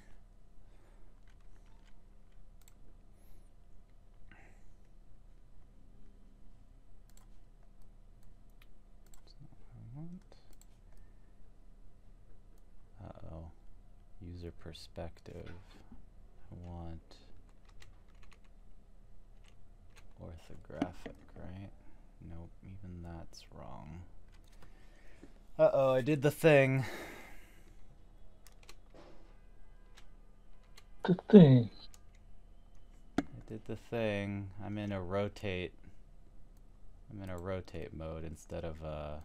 S1: Uh oh. User perspective. I want orthographic, right? Nope, even that's wrong. Uh oh, I did the thing.
S2: The thing.
S1: I did the thing. I'm in a rotate. I'm in a rotate mode instead of uh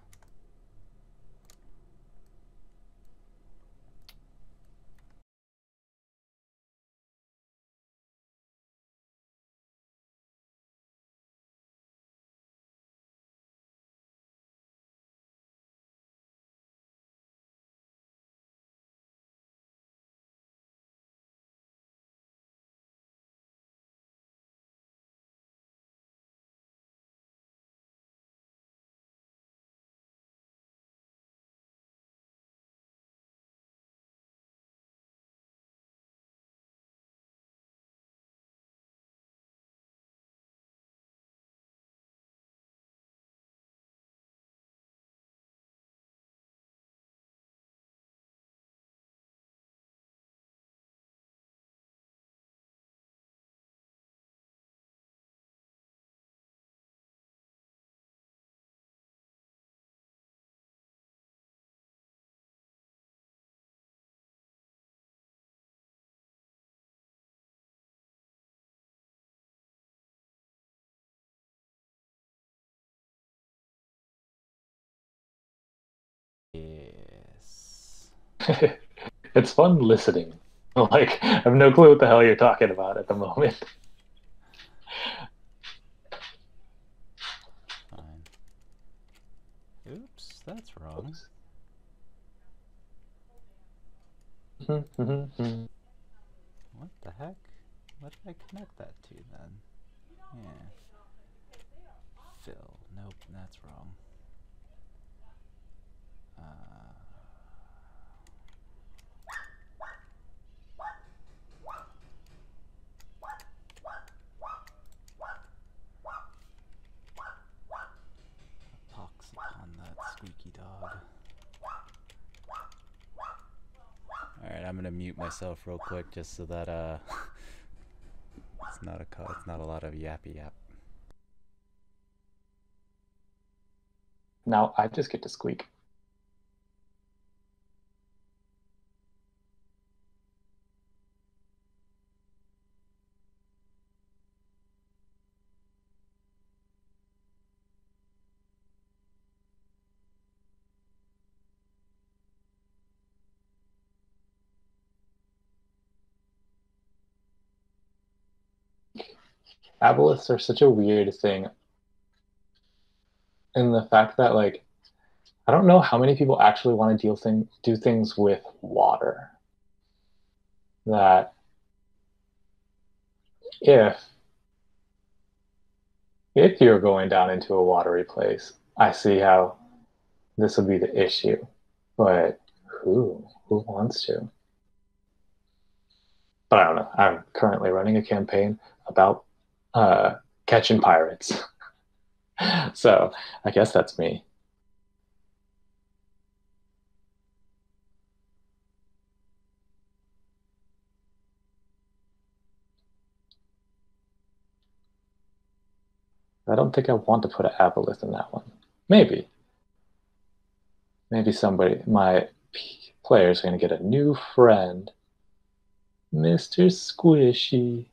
S2: it's fun listening. Like I have no clue what the hell you're talking about at the moment.
S1: Fine. Oops, that's wrong.
S2: Mhm.
S1: What the heck? What did I connect that to then? Yeah. Fill. Nope, that's wrong. Uh, pox upon that squeaky dog. Alright, I'm gonna mute myself real quick just so that uh it's not a it's not a lot of yappy yap.
S2: now I just get to squeak. Aboleths are such a weird thing in the fact that like I don't know how many people actually want to deal thing do things with water. That if if you're going down into a watery place, I see how this would be the issue. But who who wants to? But I don't know. I'm currently running a campaign about uh, catching pirates. so I guess that's me. I don't think I want to put an aboleth in that one. Maybe. Maybe somebody, my players are going to get a new friend. Mr. Squishy.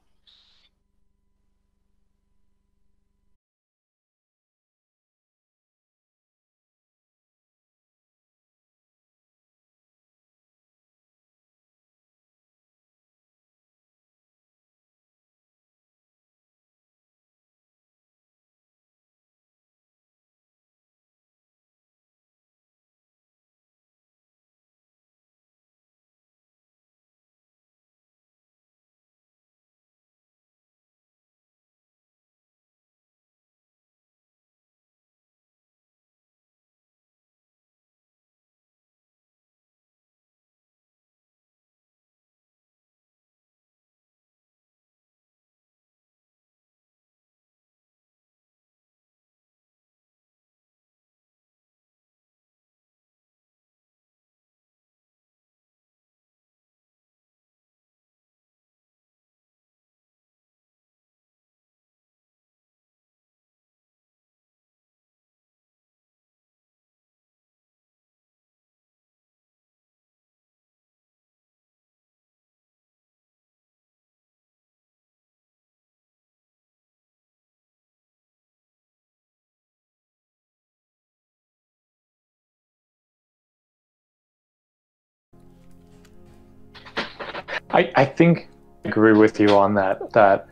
S2: I, I think I agree with you on that. That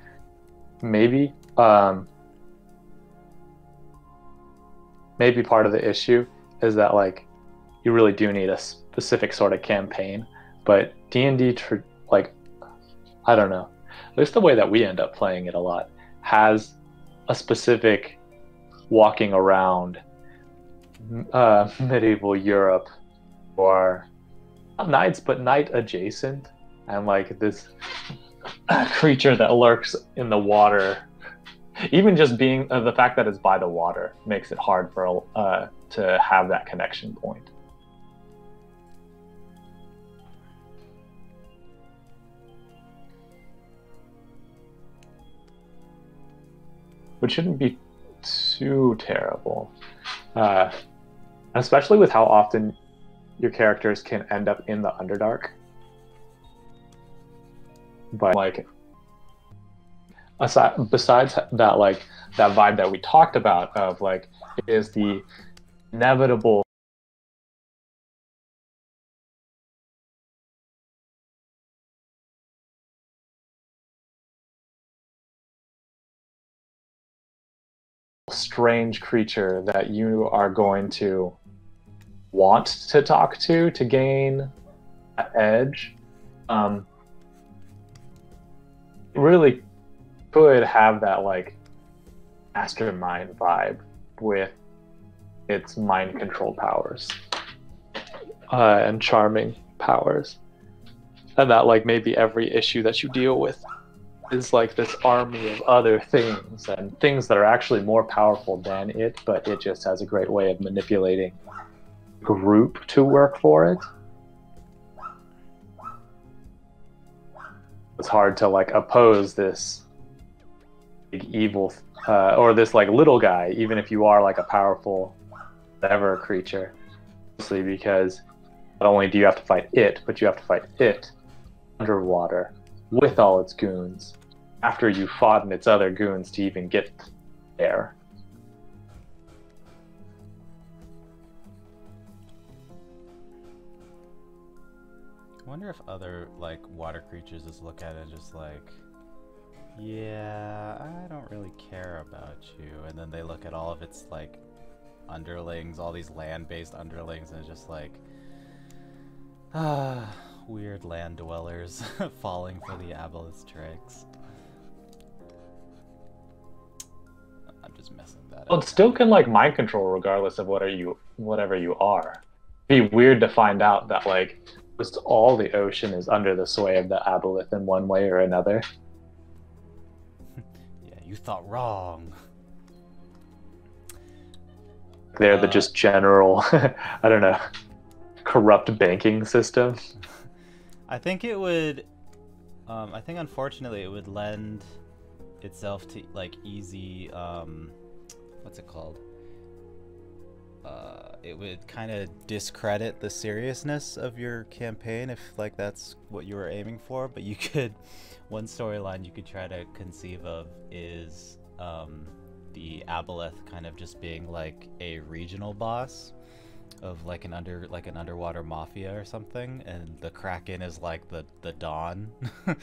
S2: maybe um, maybe part of the issue is that like you really do need a specific sort of campaign, but D and D tr- like I don't know, at least the way that we end up playing it a lot has a specific walking around uh, medieval Europe or not knights, but knight adjacent and like this creature that lurks in the water. Even just being uh, the fact that it's by the water makes it hard for uh, to have that connection point. Which shouldn't be too terrible, uh, especially with how often your characters can end up in the Underdark but like aside besides that like that vibe that we talked about of like is the inevitable strange creature that you are going to want to talk to to gain edge. Um, really could have that like mastermind vibe with its mind control powers uh, and charming powers. And that like maybe every issue that you deal with is like this army of other things and things that are actually more powerful than it but it just has a great way of manipulating group to work for it it's hard to like oppose this evil uh, or this like little guy, even if you are like a powerful whatever creature. Mostly because not only do you have to fight it, but you have to fight it underwater with all its goons after you fought in its other goons to even get there.
S1: Wonder if other like water creatures just look at it and just like, yeah, I don't really care about you, and then they look at all of its like underlings, all these land-based underlings, and it's just like, ah, weird land dwellers falling for the aboleth tricks. I'm just messing that
S2: well,
S1: up.
S2: it still can like mind control regardless of what are you whatever you are. It'd be weird to find out that like almost all the ocean is under the sway of the aboleth in one way or another.
S1: yeah, you thought wrong.
S2: They're the
S1: Uh,
S2: just general, I don't know, corrupt banking system.
S1: I think it would. Um, I think unfortunately it would lend itself to like easy. Um, what's it called? Uh, it would kind of discredit the seriousness of your campaign if like that's what you were aiming for. But you could, one storyline you could try to conceive of is um, the Aboleth kind of just being like a regional boss of like an under like an underwater mafia or something, and the Kraken is like the the Don.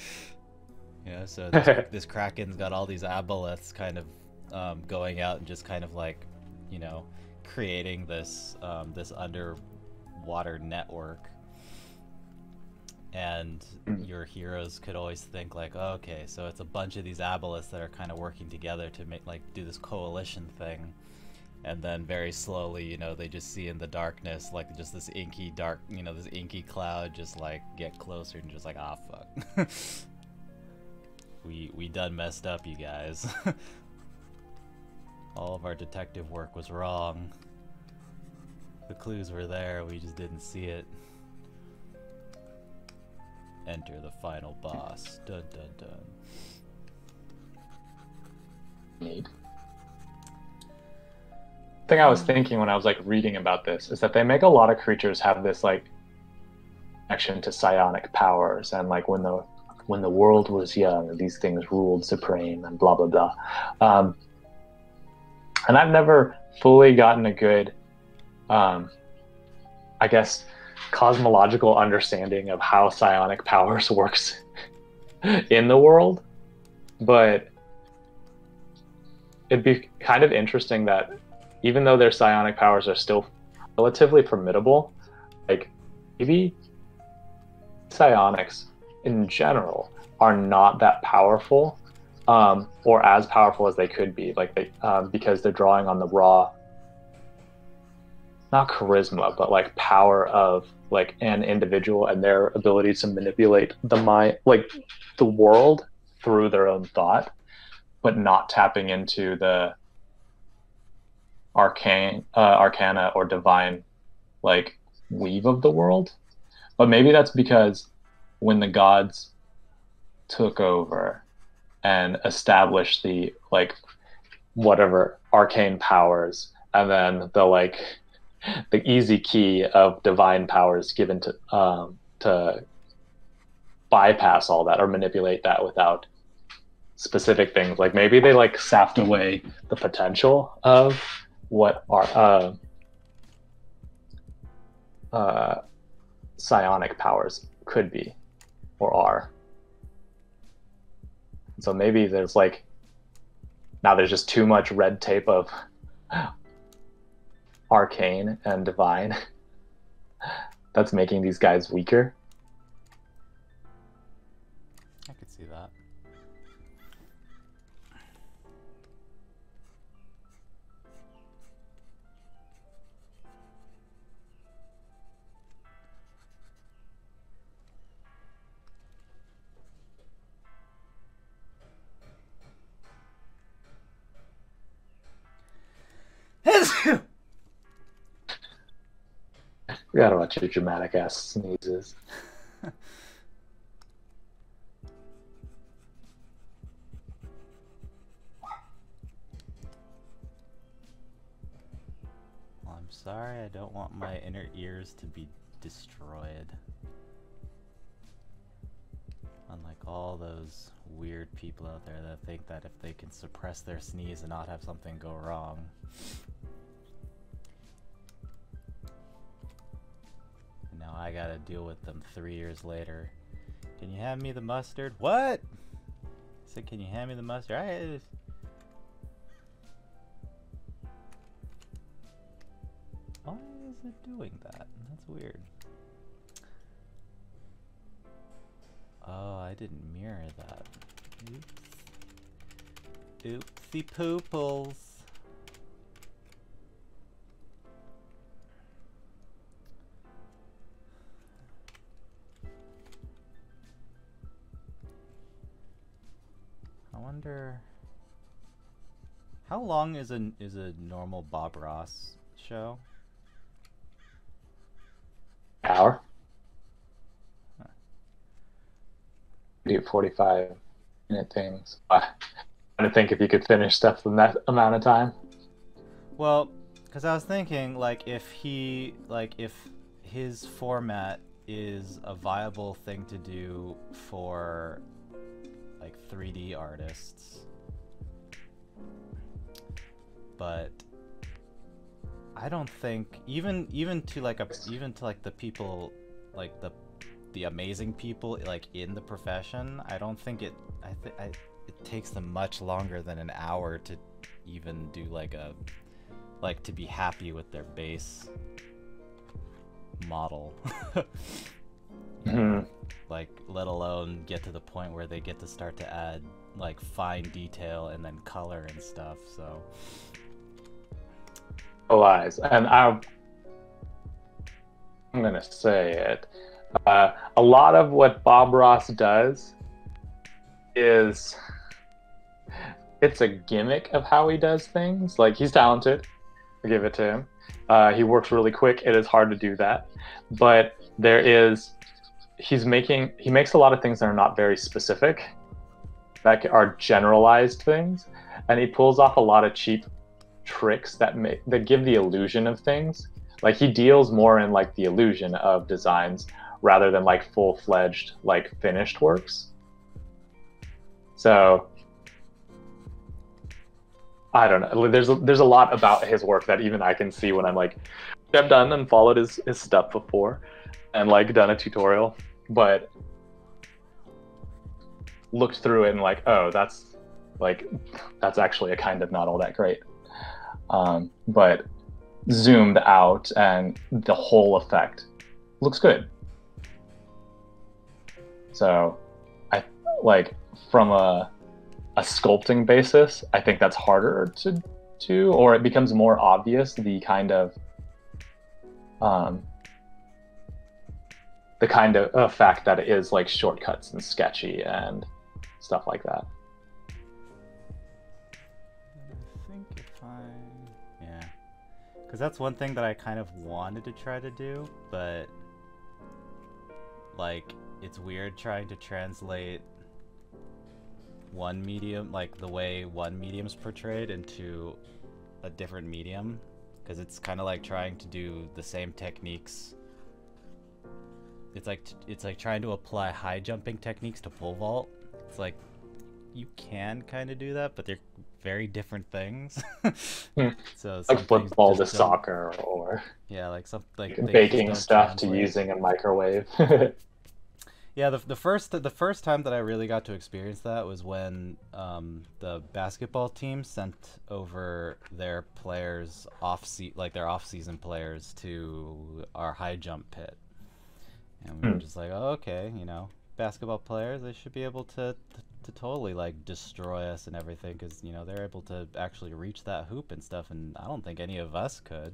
S1: yeah, so this, this Kraken's got all these aboleths kind of um, going out and just kind of like, you know, creating this um, this underwater network. And
S2: Mm.
S1: your heroes could always think like, oh, okay, so it's a bunch of these aboleths that are kind of working together to make like do this coalition thing and then very slowly you know they just see in the darkness like just this inky dark you know this inky cloud just like get closer and just like ah fuck we we done messed up you guys all of our detective work was wrong. The clues were there we just didn't see it. Enter the final boss. Dun dun dun.
S2: Neat. thing I was thinking when I was like reading about this is that they make a lot of creatures have this like connection to psionic powers and like when the when the world was young these things ruled supreme and blah blah blah. Um, and I've never fully gotten a good um, I guess cosmological understanding of how psionic powers works in the world. But it'd be kind of interesting that even though their psionic powers are still relatively formidable, like maybe psionics in general are not that powerful, um, or as powerful as they could be, like they um, because they're drawing on the raw, not charisma, but like power of like an individual and their ability to manipulate the mind, like the world through their own thought, but not tapping into the arcane uh, arcana or divine like weave of the world. But maybe that's because when the gods took over and establish the like whatever arcane powers and then the like the easy key of divine powers given to um to bypass all that or manipulate that without specific things like maybe they like sapped away the potential of what are uh, uh, psionic powers could be or are. So maybe there's like now there's just too much red tape of arcane and divine that's making these guys weaker. We gotta watch your dramatic ass sneezes.
S1: I'm sorry, I don't want my inner ears to be destroyed. Unlike all those weird people out there that think that if they can suppress their sneeze and not have something go wrong. I gotta deal with them three years later. Can you hand me the mustard? What? I said, can you hand me the mustard? I, Why is it doing that? That's weird. Oh, I didn't mirror that. Oops. Oopsie pooples. Wonder how long is a is a normal Bob Ross show?
S2: Hour. Do 45 minute things. Uh, I don't think if you could finish stuff in that amount of time.
S1: Well, because I was thinking, like, if he, like, if his format is a viable thing to do for, like, 3D artists, but I don't think even even to like a even to like the people like the the amazing people like in the profession, I don't think it I think I it takes them much longer than an hour to even do like a like to be happy with their base model.
S2: hmm
S1: Like let alone get to the point where they get to start to add like fine detail and then color and stuff. So
S2: lies, and I, I'm gonna say it. Uh, a lot of what Bob Ross does is it's a gimmick of how he does things. Like he's talented, I give it to him. Uh, he works really quick. It is hard to do that, but there is he's making he makes a lot of things that are not very specific that are generalized things and he pulls off a lot of cheap tricks that make that give the illusion of things. Like he deals more in like the illusion of designs rather than like full fledged like finished works. So I don't know. There's a, there's a lot about his work that even I can see when I'm like I've done and followed his, his stuff before and like done a tutorial, but looked through it and like, oh, that's like that's actually a kind of not all that great um, but zoomed out and the whole effect looks good. So, I like from a a sculpting basis, I think that's harder to do, or it becomes more obvious the kind of um, the kind of effect that it is like shortcuts and sketchy and stuff like that.
S1: I think if I, yeah, because that's one thing that I kind of wanted to try to do, but like it's weird trying to translate one medium, like the way one medium's portrayed, into a different medium. Because it's kind of like trying to do the same techniques. It's like it's like trying to apply high jumping techniques to pole vault. It's like you can kind of do that, but they're very different things.
S2: Hmm.
S1: so
S2: like football to soccer, or
S1: yeah, like something like
S2: baking stuff to using a microwave.
S1: yeah, the, the first the first time that I really got to experience that was when um, the basketball team sent over their players off seat like their off season players to our high jump pit, and we were hmm. just like, oh, okay, you know, basketball players they should be able to, to to totally like destroy us and everything because you know they're able to actually reach that hoop and stuff and i don't think any of us could.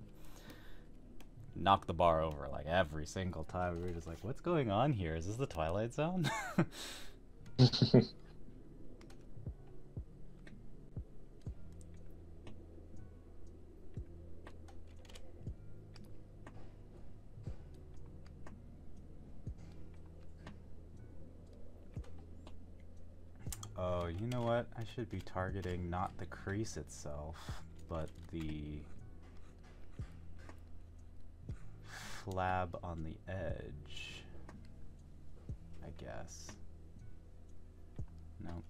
S1: Knock the bar over like every single time. We were just like what's going on here? Is this the twilight zone Oh, you know what? I should be targeting not the crease itself, but the flab on the edge, I guess. Nope.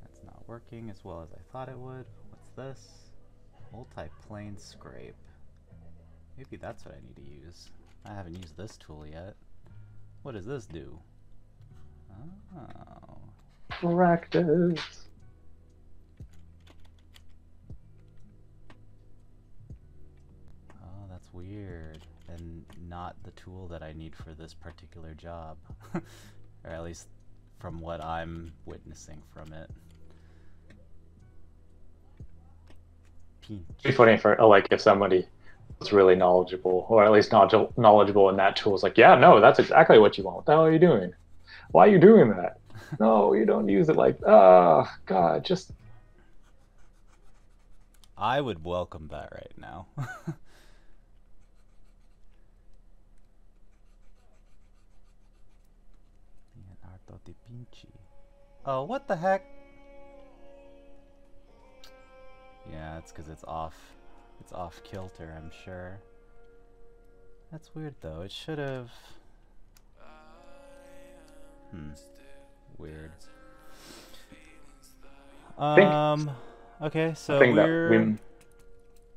S1: That's not working as well as I thought it would. What's this? Multi-plane scrape. Maybe that's what I need to use. I haven't used this tool yet. What does this do? Oh.
S2: Practice.
S1: Oh, that's weird. And not the tool that I need for this particular job. or at least from what I'm witnessing from it.
S2: Be funny for like if somebody was really knowledgeable, or at least knowledgeable in that tool. It's like, yeah, no, that's exactly what you want. What the hell are you doing? Why are you doing that? no, you don't use it like. Oh God, just
S1: I would welcome that right now. Leonardo da Vinci. Oh, what the heck? Yeah, it's because it's off. It's off kilter, I'm sure. That's weird though. It should have. Hmm. Weird. Um. Okay, so
S2: I think that
S1: we're
S2: we.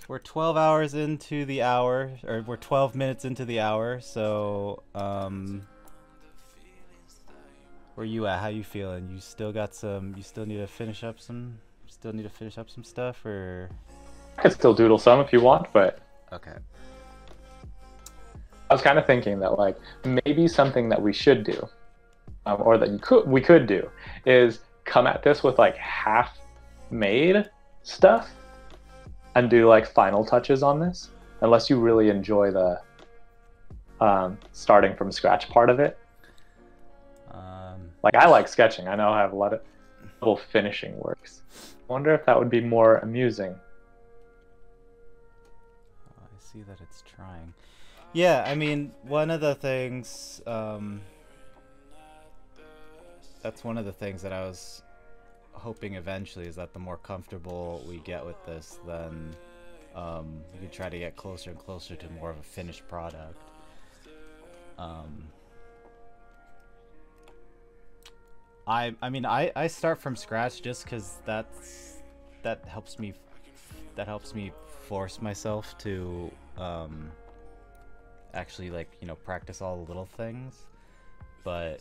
S1: we're 12 hours into the hour, or we're 12 minutes into the hour. So, um, where you at? How you feeling? You still got some? You still need to finish up some? Still need to finish up some stuff, or?
S2: I could still doodle some if you want, but
S1: Okay.
S2: I was kind of thinking that like maybe something that we should do, um, or that you could we could do, is come at this with like half made stuff, and do like final touches on this. Unless you really enjoy the um, starting from scratch part of it.
S1: Um,
S2: Like I like sketching. I know I have a lot of little finishing works. I wonder if that would be more amusing.
S1: See that it's trying. Yeah, I mean, one of the things, um, that's one of the things that I was hoping eventually is that the more comfortable we get with this, then um, we can try to get closer and closer to more of a finished product. Um, I I mean I I start from scratch just because that's that helps me that helps me force myself to um actually like you know practice all the little things but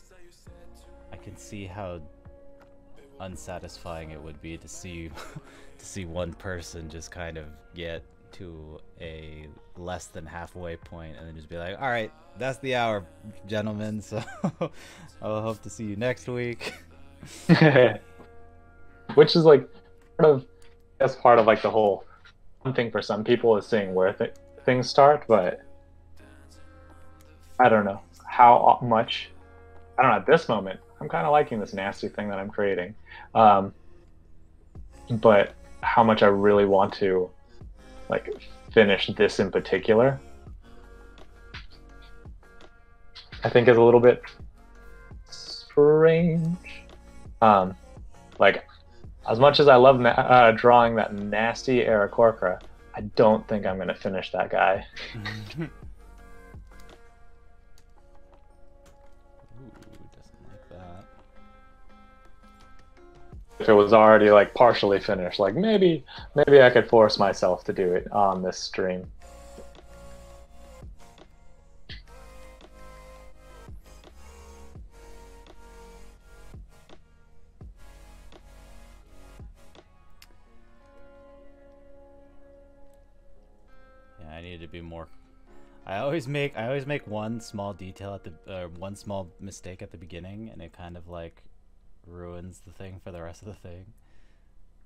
S1: i can see how unsatisfying it would be to see to see one person just kind of get to a less than halfway point and then just be like all right that's the hour gentlemen so i'll hope to see you next week.
S2: Which is like part of that's part of like the whole thing for some people is seeing where th- things start, but I don't know how much. I don't know at this moment. I'm kind of liking this nasty thing that I'm creating, um, but how much I really want to like finish this in particular, I think is a little bit strange. Um, like as much as I love uh, drawing that nasty Aarakocra, I don't think I'm gonna finish that guy. If it was already like partially finished, like maybe maybe I could force myself to do it on this stream.
S1: Be more. I always make I always make one small detail at the uh, one small mistake at the beginning, and it kind of like ruins the thing for the rest of the thing,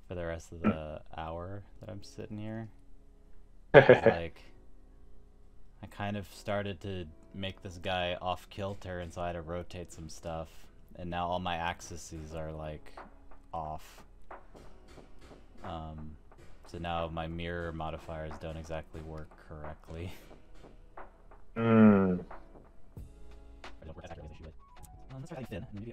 S1: for the rest of the hour that I'm sitting here. like, I kind of started to make this guy off kilter, and so I had to rotate some stuff, and now all my axes are like off. Um, so now my mirror modifiers don't exactly work correctly.
S2: Mm.
S1: Work as accurately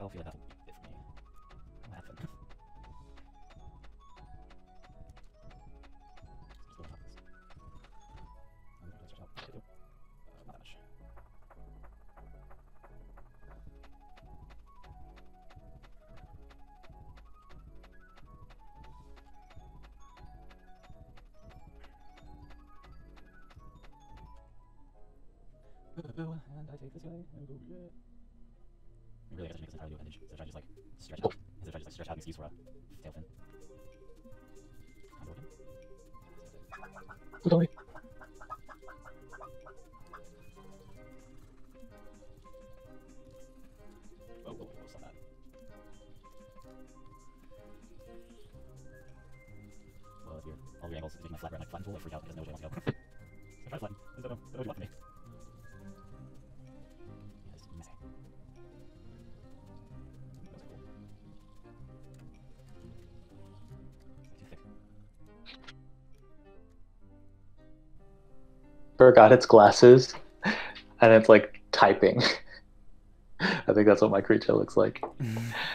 S2: forgot its glasses, and it's like typing. I think that's what my creature looks like.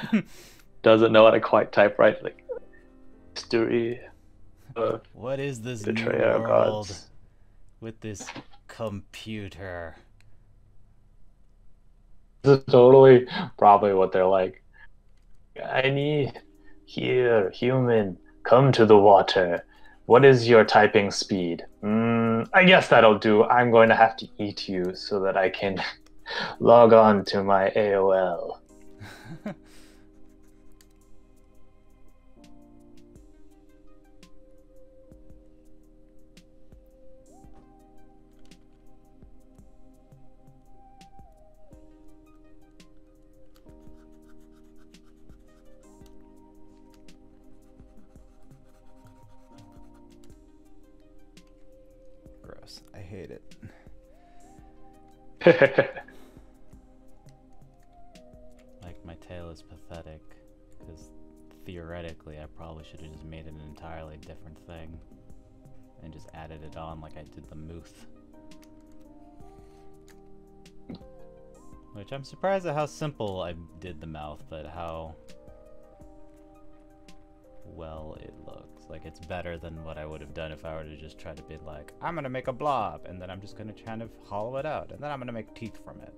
S2: Doesn't know how to quite type right. Like history. of
S1: what is this new world
S2: gods.
S1: with this computer?
S2: This is totally probably what they're like. I need here, human, come to the water. What is your typing speed? Mm, I guess that'll do. I'm going to have to eat you so that I can log on to my AOL.
S1: Like my tail is pathetic because theoretically I probably should have just made it an entirely different thing and just added it on like I did the Muth. Which I'm surprised at how simple I did the mouth, but how well it looks. Like it's better than what I would have done if I were to just try to be like, I'm gonna make a blob, and then I'm just gonna kind of hollow it out, and then I'm gonna make teeth from it.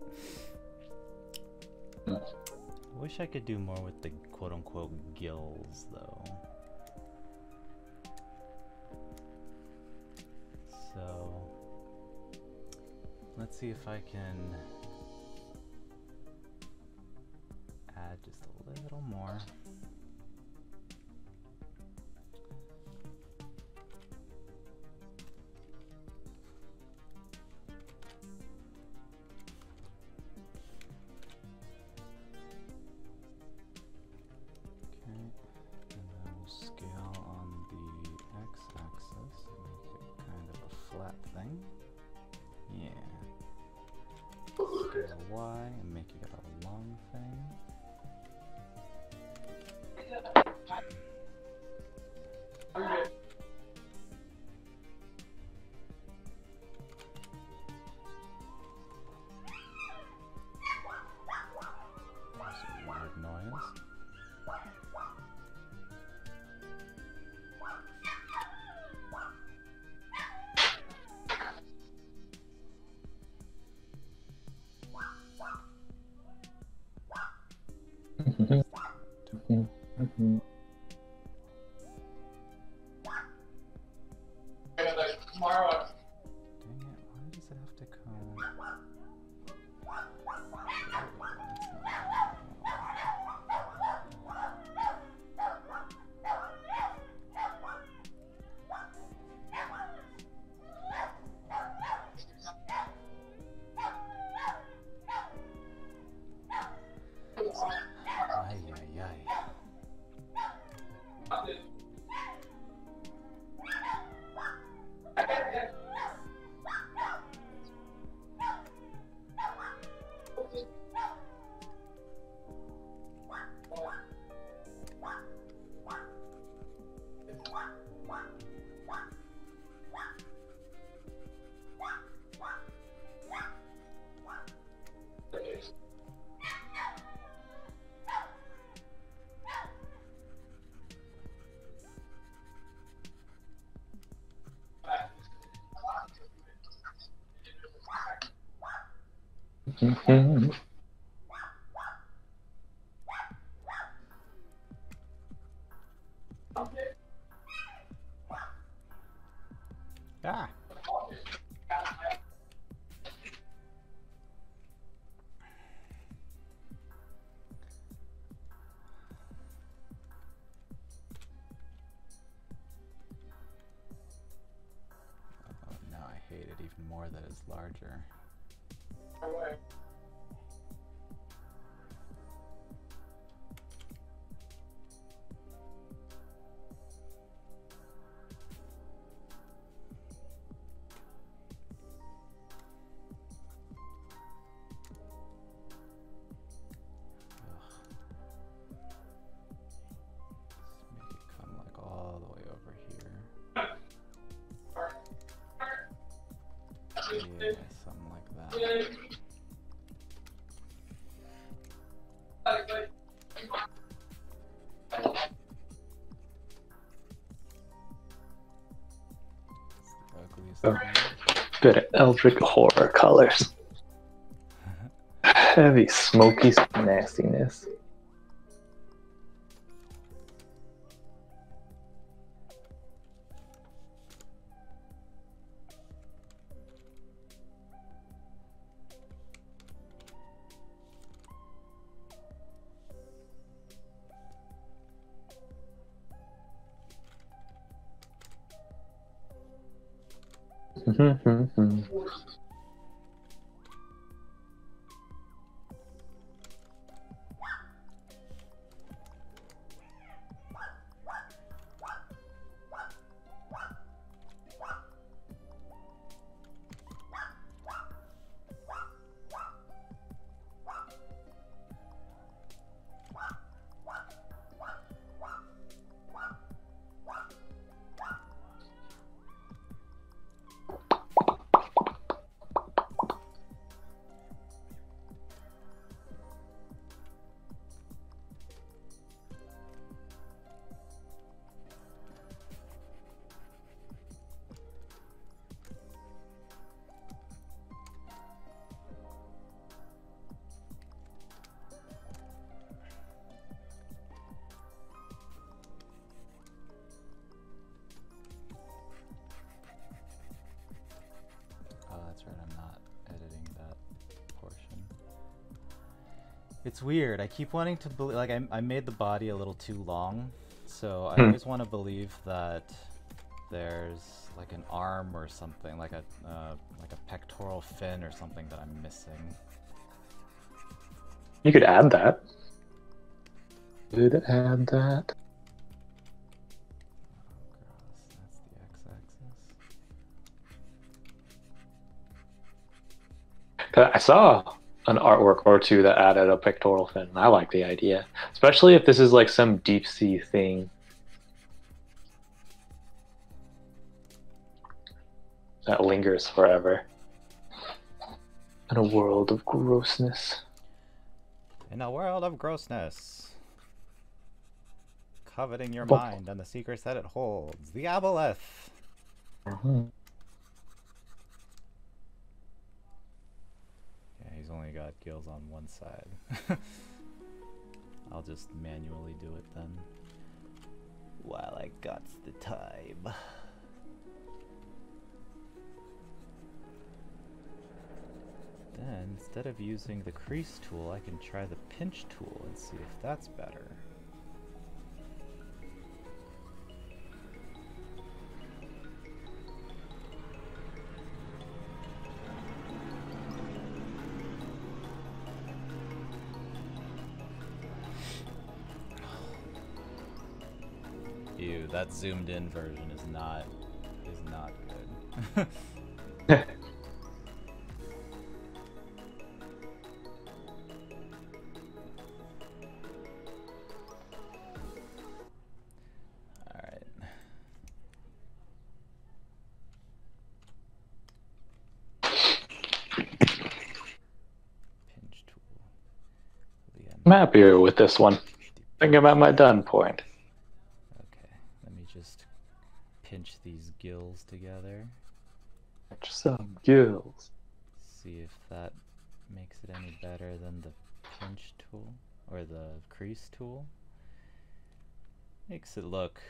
S1: I wish I could do more with the quote unquote gills though. So let's see if I can add just a little more. Ah. Oh, now I hate it even more that it's larger.
S2: Of Eldritch horror colors. Heavy, smoky nastiness.
S1: Keep wanting to believe. Like, I, I made the body a little too long, so I
S2: Hmm.
S1: always want to believe that there's like an arm or something, like a uh, like a pectoral fin or something that I'm missing.
S2: You could add that. Could add that.
S1: Oh, gross. That's the x-axis.
S2: 'Cause I saw an artwork or two that added a pectoral fin. I like the idea, especially if this is like some deep sea thing that lingers forever in a world of grossness.
S1: In a world of grossness, coveting your
S2: Bo-
S1: mind and the secrets that it holds, the aboleth.
S2: Mhm.
S1: Yeah, only got gills on one side. I'll just manually do it then. While I got the time. Then, instead of using the crease tool, I can try the pinch tool and see if that's better. Zoomed in version is not is not good.
S2: I'm happier with this one. Thinking about my done point.
S1: Okay, let me just pinch these gills together.
S2: Some gills.
S1: See if that makes it any better than the pinch tool or the crease tool. Makes it look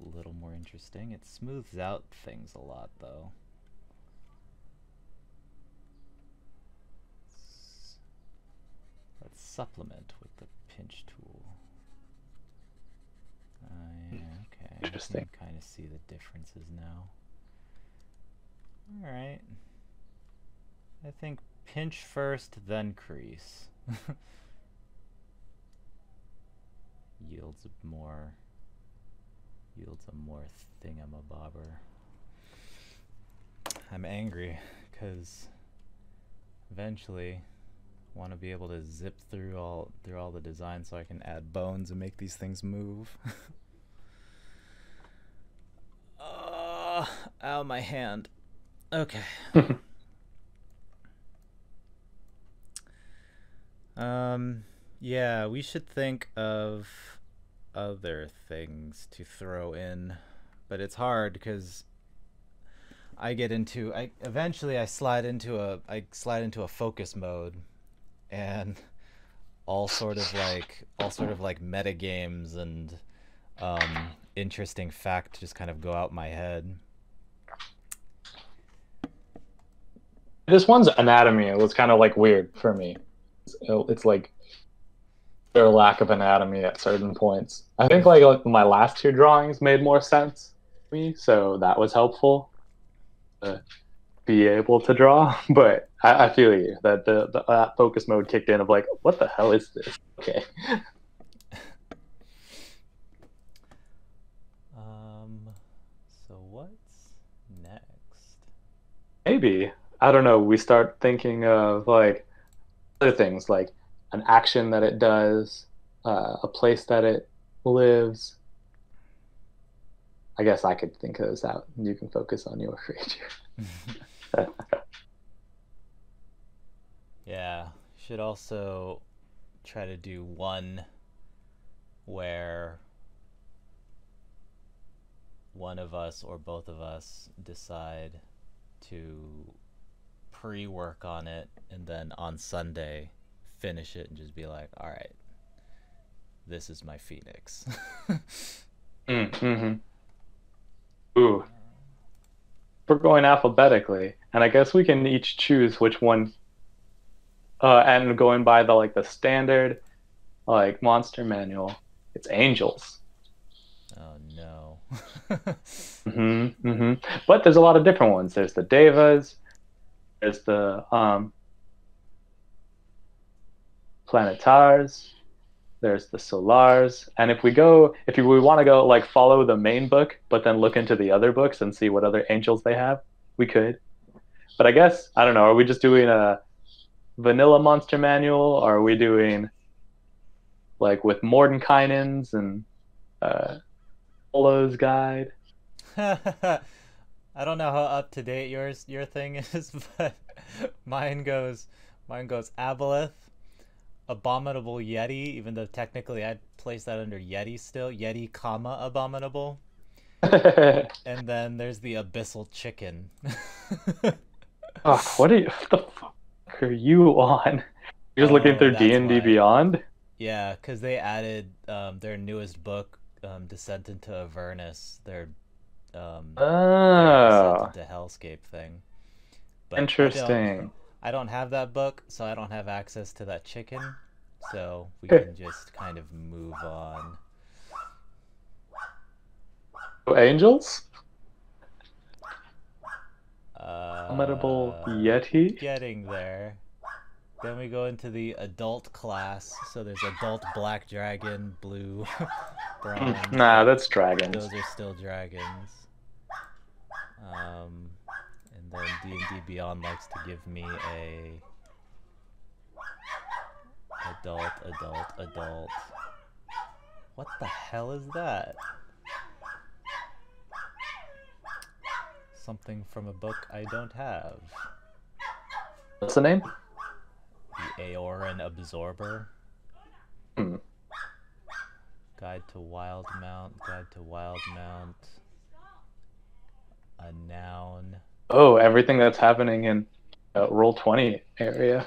S1: a little more interesting. It smooths out things a lot though. Let's supplement with the pinch tool. Uh, yeah, okay.
S2: Interesting.
S1: kind of see the differences now. Alright. I think pinch first, then crease. yields a more yields a more thingamabobber. I'm angry because eventually want to be able to zip through all through all the design so I can add bones and make these things move. uh, ow, my hand. Okay. Um, yeah, we should think of other things to throw in, but it's hard because I get into I eventually I slide into a I slide into a focus mode and all sort of like all sort of like meta games and um interesting fact just kind of go out my head.
S2: This one's anatomy it was kind of like weird for me. It's, like their lack of anatomy at certain points. I think like, like my last two drawings made more sense to me, so that was helpful to be able to draw. But I, I feel you that the, the that focus mode kicked in of like, what the hell is this? Okay.
S1: Um so what's next?
S2: Maybe I don't know. We start thinking of like other things like an action that it does, uh, a place that it lives. I guess I could think those out. You can focus on your creature.
S1: yeah, should also try to do one where one of us or both of us decide to pre-work on it and then on Sunday finish it and just be like, all right, this is my Phoenix.
S2: mm-hmm. Ooh. We're going alphabetically, and I guess we can each choose which one. Uh, and going by the like the standard, like monster manual, it's angels.
S1: Oh no.
S2: Mm hmm Mm hmm But there's a lot of different ones. There's the devas. There's the um, planetars there's the solars. And if we go if we want to go like follow the main book but then look into the other books and see what other angels they have we could. But i guess i don't know are we just doing a vanilla monster manual? Or are we doing like with mordenkainen's and uh Volo's guide
S1: i don't know how up to date yours your thing is but mine goes mine goes aboleth Abominable Yeti, even though technically I'd place that under Yeti still. Yeti, comma, abominable. and then there's the Abyssal Chicken.
S2: oh, what are you? What the fuck are you on? You're just oh, looking through D and D Beyond.
S1: Yeah, because they added um, their newest book, um, Descent into Avernus. Their um,
S2: oh.
S1: Into Hellscape thing.
S2: But Interesting.
S1: I don't have that book, so I don't have access to that chicken. So we can just kind of move on.
S2: Angels?
S1: Uh,
S2: Formidable Yeti?
S1: Getting there. Then we go into the adult class. So there's adult black dragon, blue, brown.
S2: Nah, that's dragons.
S1: Those are still dragons. Um, and then D&D Beyond likes to give me a adult, adult, adult. What the hell is that? Something from a book I don't have.
S2: What's the name?
S1: The Aeorian Absorber.
S2: Hmm.
S1: Guide to Wild Mount, Guide to Wild Mount. A noun
S2: oh, everything that's happening in uh, roll twenty area.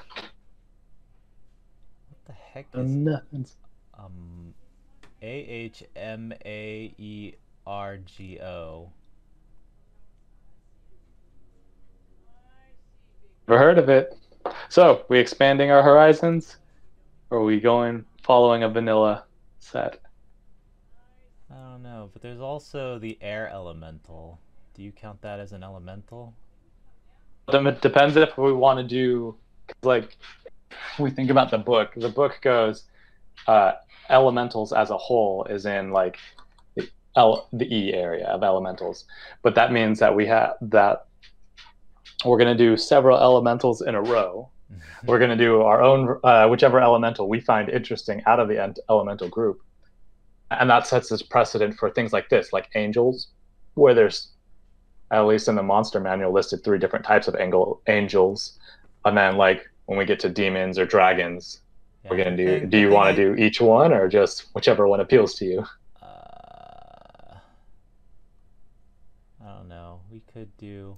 S1: What the heck is
S2: nothing?
S1: Um, A H M A E R G O.
S2: Never heard of it. So, we expanding our horizons, or are we going following a vanilla set?
S1: I don't know, but there's also the air elemental. Do you count that as an elemental?
S2: It depends if we want to do like we think about the book. The book goes uh, elementals as a whole is in like the L, the E area of elementals, but that means that we have that we're going to do several elementals in a row. we're going to do our own uh, whichever elemental we find interesting out of the elemental group, and that sets this precedent for things like this, like angels, where there's at least in the monster manual, listed three different types of angel, angels. And then, like, when we get to demons or dragons, yeah, we're going to do. do you want to do each one or just whichever one appeals to you?
S1: Uh, I don't know. We could do.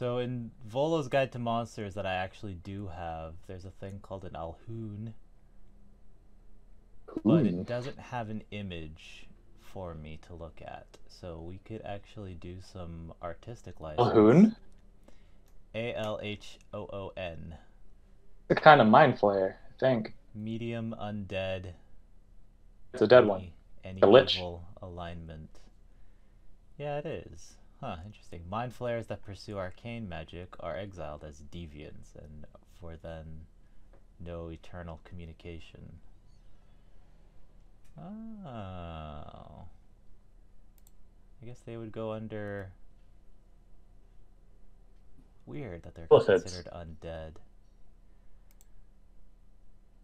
S1: So in Volo's Guide to Monsters that I actually do have, there's a thing called an Alhoon, but it doesn't have an image for me to look at. So we could actually do some artistic license.
S2: Alhoon?
S1: A L H O O N.
S2: The kind of mind flayer, I think.
S1: Medium undead.
S2: It's a dead one.
S1: Any, any
S2: A lich.
S1: alignment. Yeah, it is. Huh, interesting. Mind flayers that pursue arcane magic are exiled as deviants and for then no eternal communication. Oh. I guess they would go under. Weird that they're considered undead.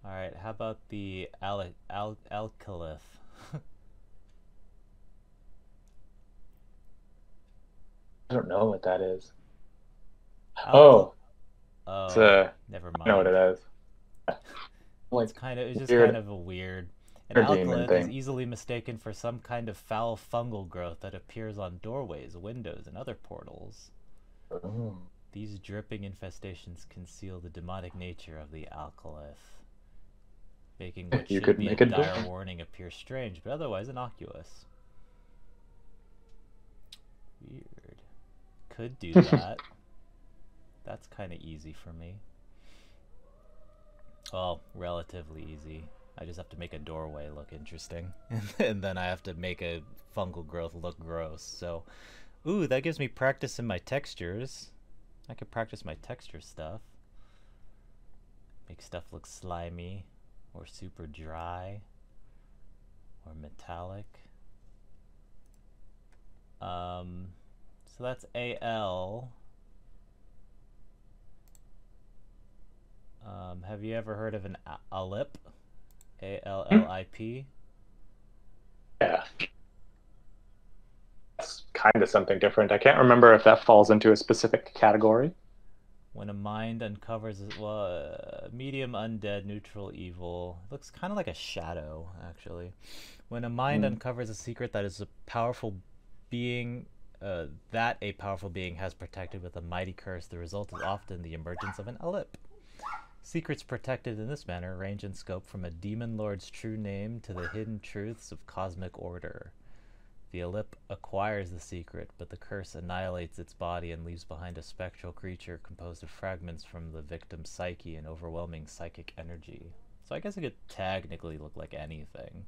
S1: Alright, how about the Al- Al- Alkilith?
S2: I don't know what that is.
S1: Alkal-
S2: Oh,
S1: oh,
S2: it's a,
S1: never mind.
S2: I know what it is. Like,
S1: It's kind of it's just
S2: weird-
S1: kind of a weird. An alkilith is easily mistaken for some kind of foul fungal growth that appears on doorways, windows, and other portals.
S2: oh.
S1: These dripping infestations conceal the demonic nature of the alkilith, making what
S2: You
S1: should
S2: could
S1: be
S2: make
S1: a dire
S2: different.
S1: warning appear strange, but otherwise innocuous. Weird. Could do that. That's kind of easy for me. Well, relatively easy. I just have to make a doorway look interesting, and then I have to make a fungal growth look gross. So, ooh, that gives me practice in my textures. I could practice my texture stuff. Make stuff look slimy, or super dry, or metallic. Um, so that's AL. Um, have you ever heard of an Allip? A L L I P.
S2: Yeah. That's kind of something different. I can't remember if that falls into a specific category.
S1: When a mind uncovers a- well, uh, medium undead, neutral evil. It looks kind of like a shadow, actually. When a mind
S2: Hmm.
S1: uncovers a secret that is a powerful being, uh, that a powerful being has protected with a mighty curse, the result is often the emergence of an Allip. Secrets protected in this manner range in scope from a demon lord's true name to the hidden truths of cosmic order. The Allip acquires the secret, but the curse annihilates its body and leaves behind a spectral creature composed of fragments from the victim's psyche and overwhelming psychic energy. So I guess it could technically look like anything.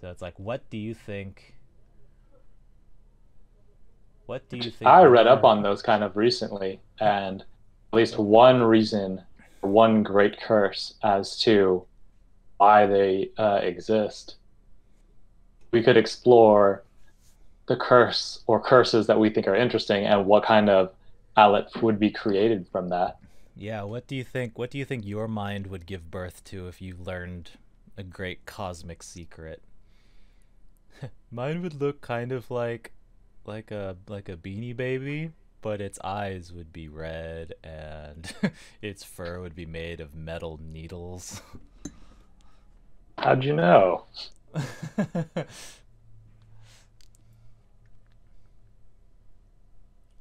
S1: So it's like, what do you think? What do you think?
S2: I read up on those kind of recently, and at least one reason, one great curse as to why they uh, exist. We could explore the curse or curses that we think are interesting and what kind of outlet would be created from that.
S1: Yeah, what do you think? What do you think your mind would give birth to if you learned a great cosmic secret? Mine would look kind of like like a like a beanie baby, but its eyes would be red and its fur would be made of metal needles.
S2: How'd you know?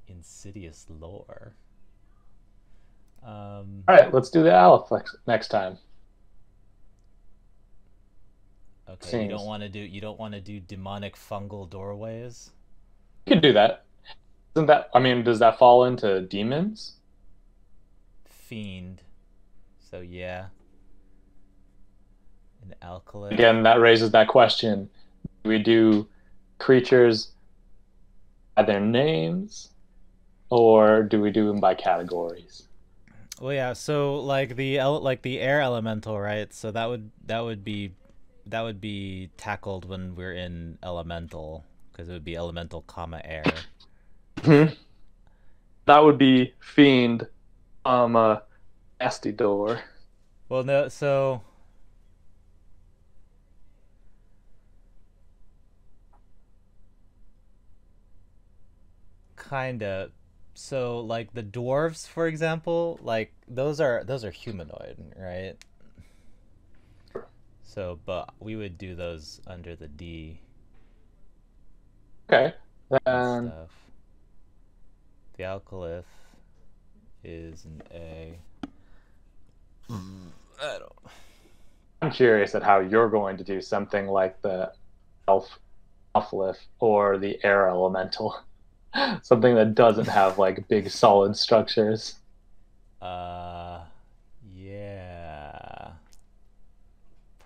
S1: Insidious lore. Um,
S2: All right, let's do the Aliflex next time.
S1: okay, you don't want to do you don't want to do demonic fungal doorways.
S2: You could do that. Isn't that? I mean, does that fall into demons?
S1: Fiend. So yeah. An alkaline.
S2: Again, that raises that question: Do we do creatures by their names, or do we do them by categories?
S1: Well, yeah. So like the like the air elemental, right? So that would that would be that would be tackled when we're in elemental because it would be elemental comma air.
S2: That would be fiend, um, uh, nasty door.
S1: Well, no. So kinda. So like the dwarves, for example, like those are those are humanoid, right? So, but we would do those under the D
S2: Okay, then.
S1: The alkilith is an A. I don't.
S2: I'm curious at how you're going to do something like the elf Elflith or the air elemental. something that doesn't have like big solid structures.
S1: Uh, yeah.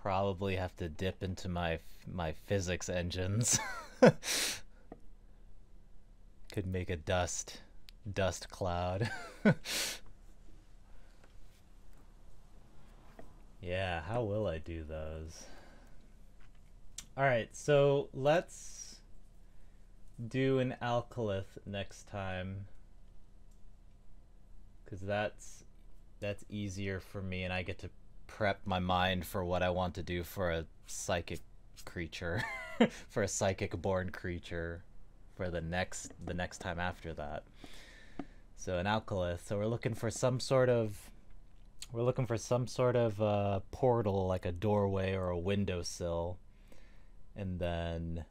S1: Probably have to dip into my my physics engines. Could make a dust dust cloud. yeah, how will I do those? All right, so let's do an alkilith next time because that's that's easier for me and i get to prep my mind for what i want to do for a psychic creature for a psychic born creature for the next the next time after that so an alkilith so we're looking for some sort of we're looking for some sort of uh, portal like a doorway or a windowsill and then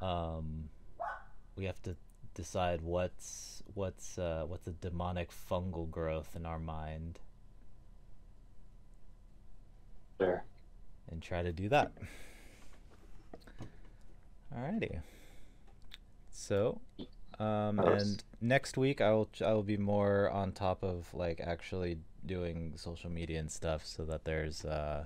S1: um, we have to decide what's what's uh, what's a demonic fungal growth in our mind.
S2: Sure.
S1: And try to do that. Alrighty. So, um, and next week I will I will be more on top of like actually doing social media and stuff, so that there's uh,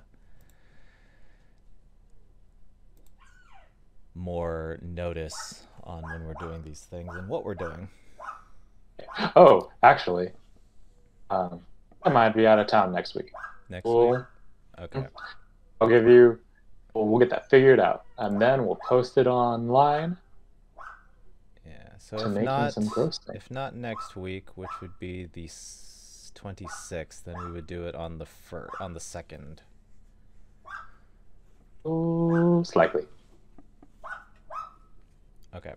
S1: more notice on when we're doing these things and what we're doing.
S2: Oh, actually, um, I might be out of town next week.
S1: Next we'll, week. Okay.
S2: I'll give you. We'll, we'll get that figured out, and then we'll post it online.
S1: So if not, if not next week, which would be the twenty sixth, then we would do it on the fir- on the second.
S2: Most likely.
S1: Okay.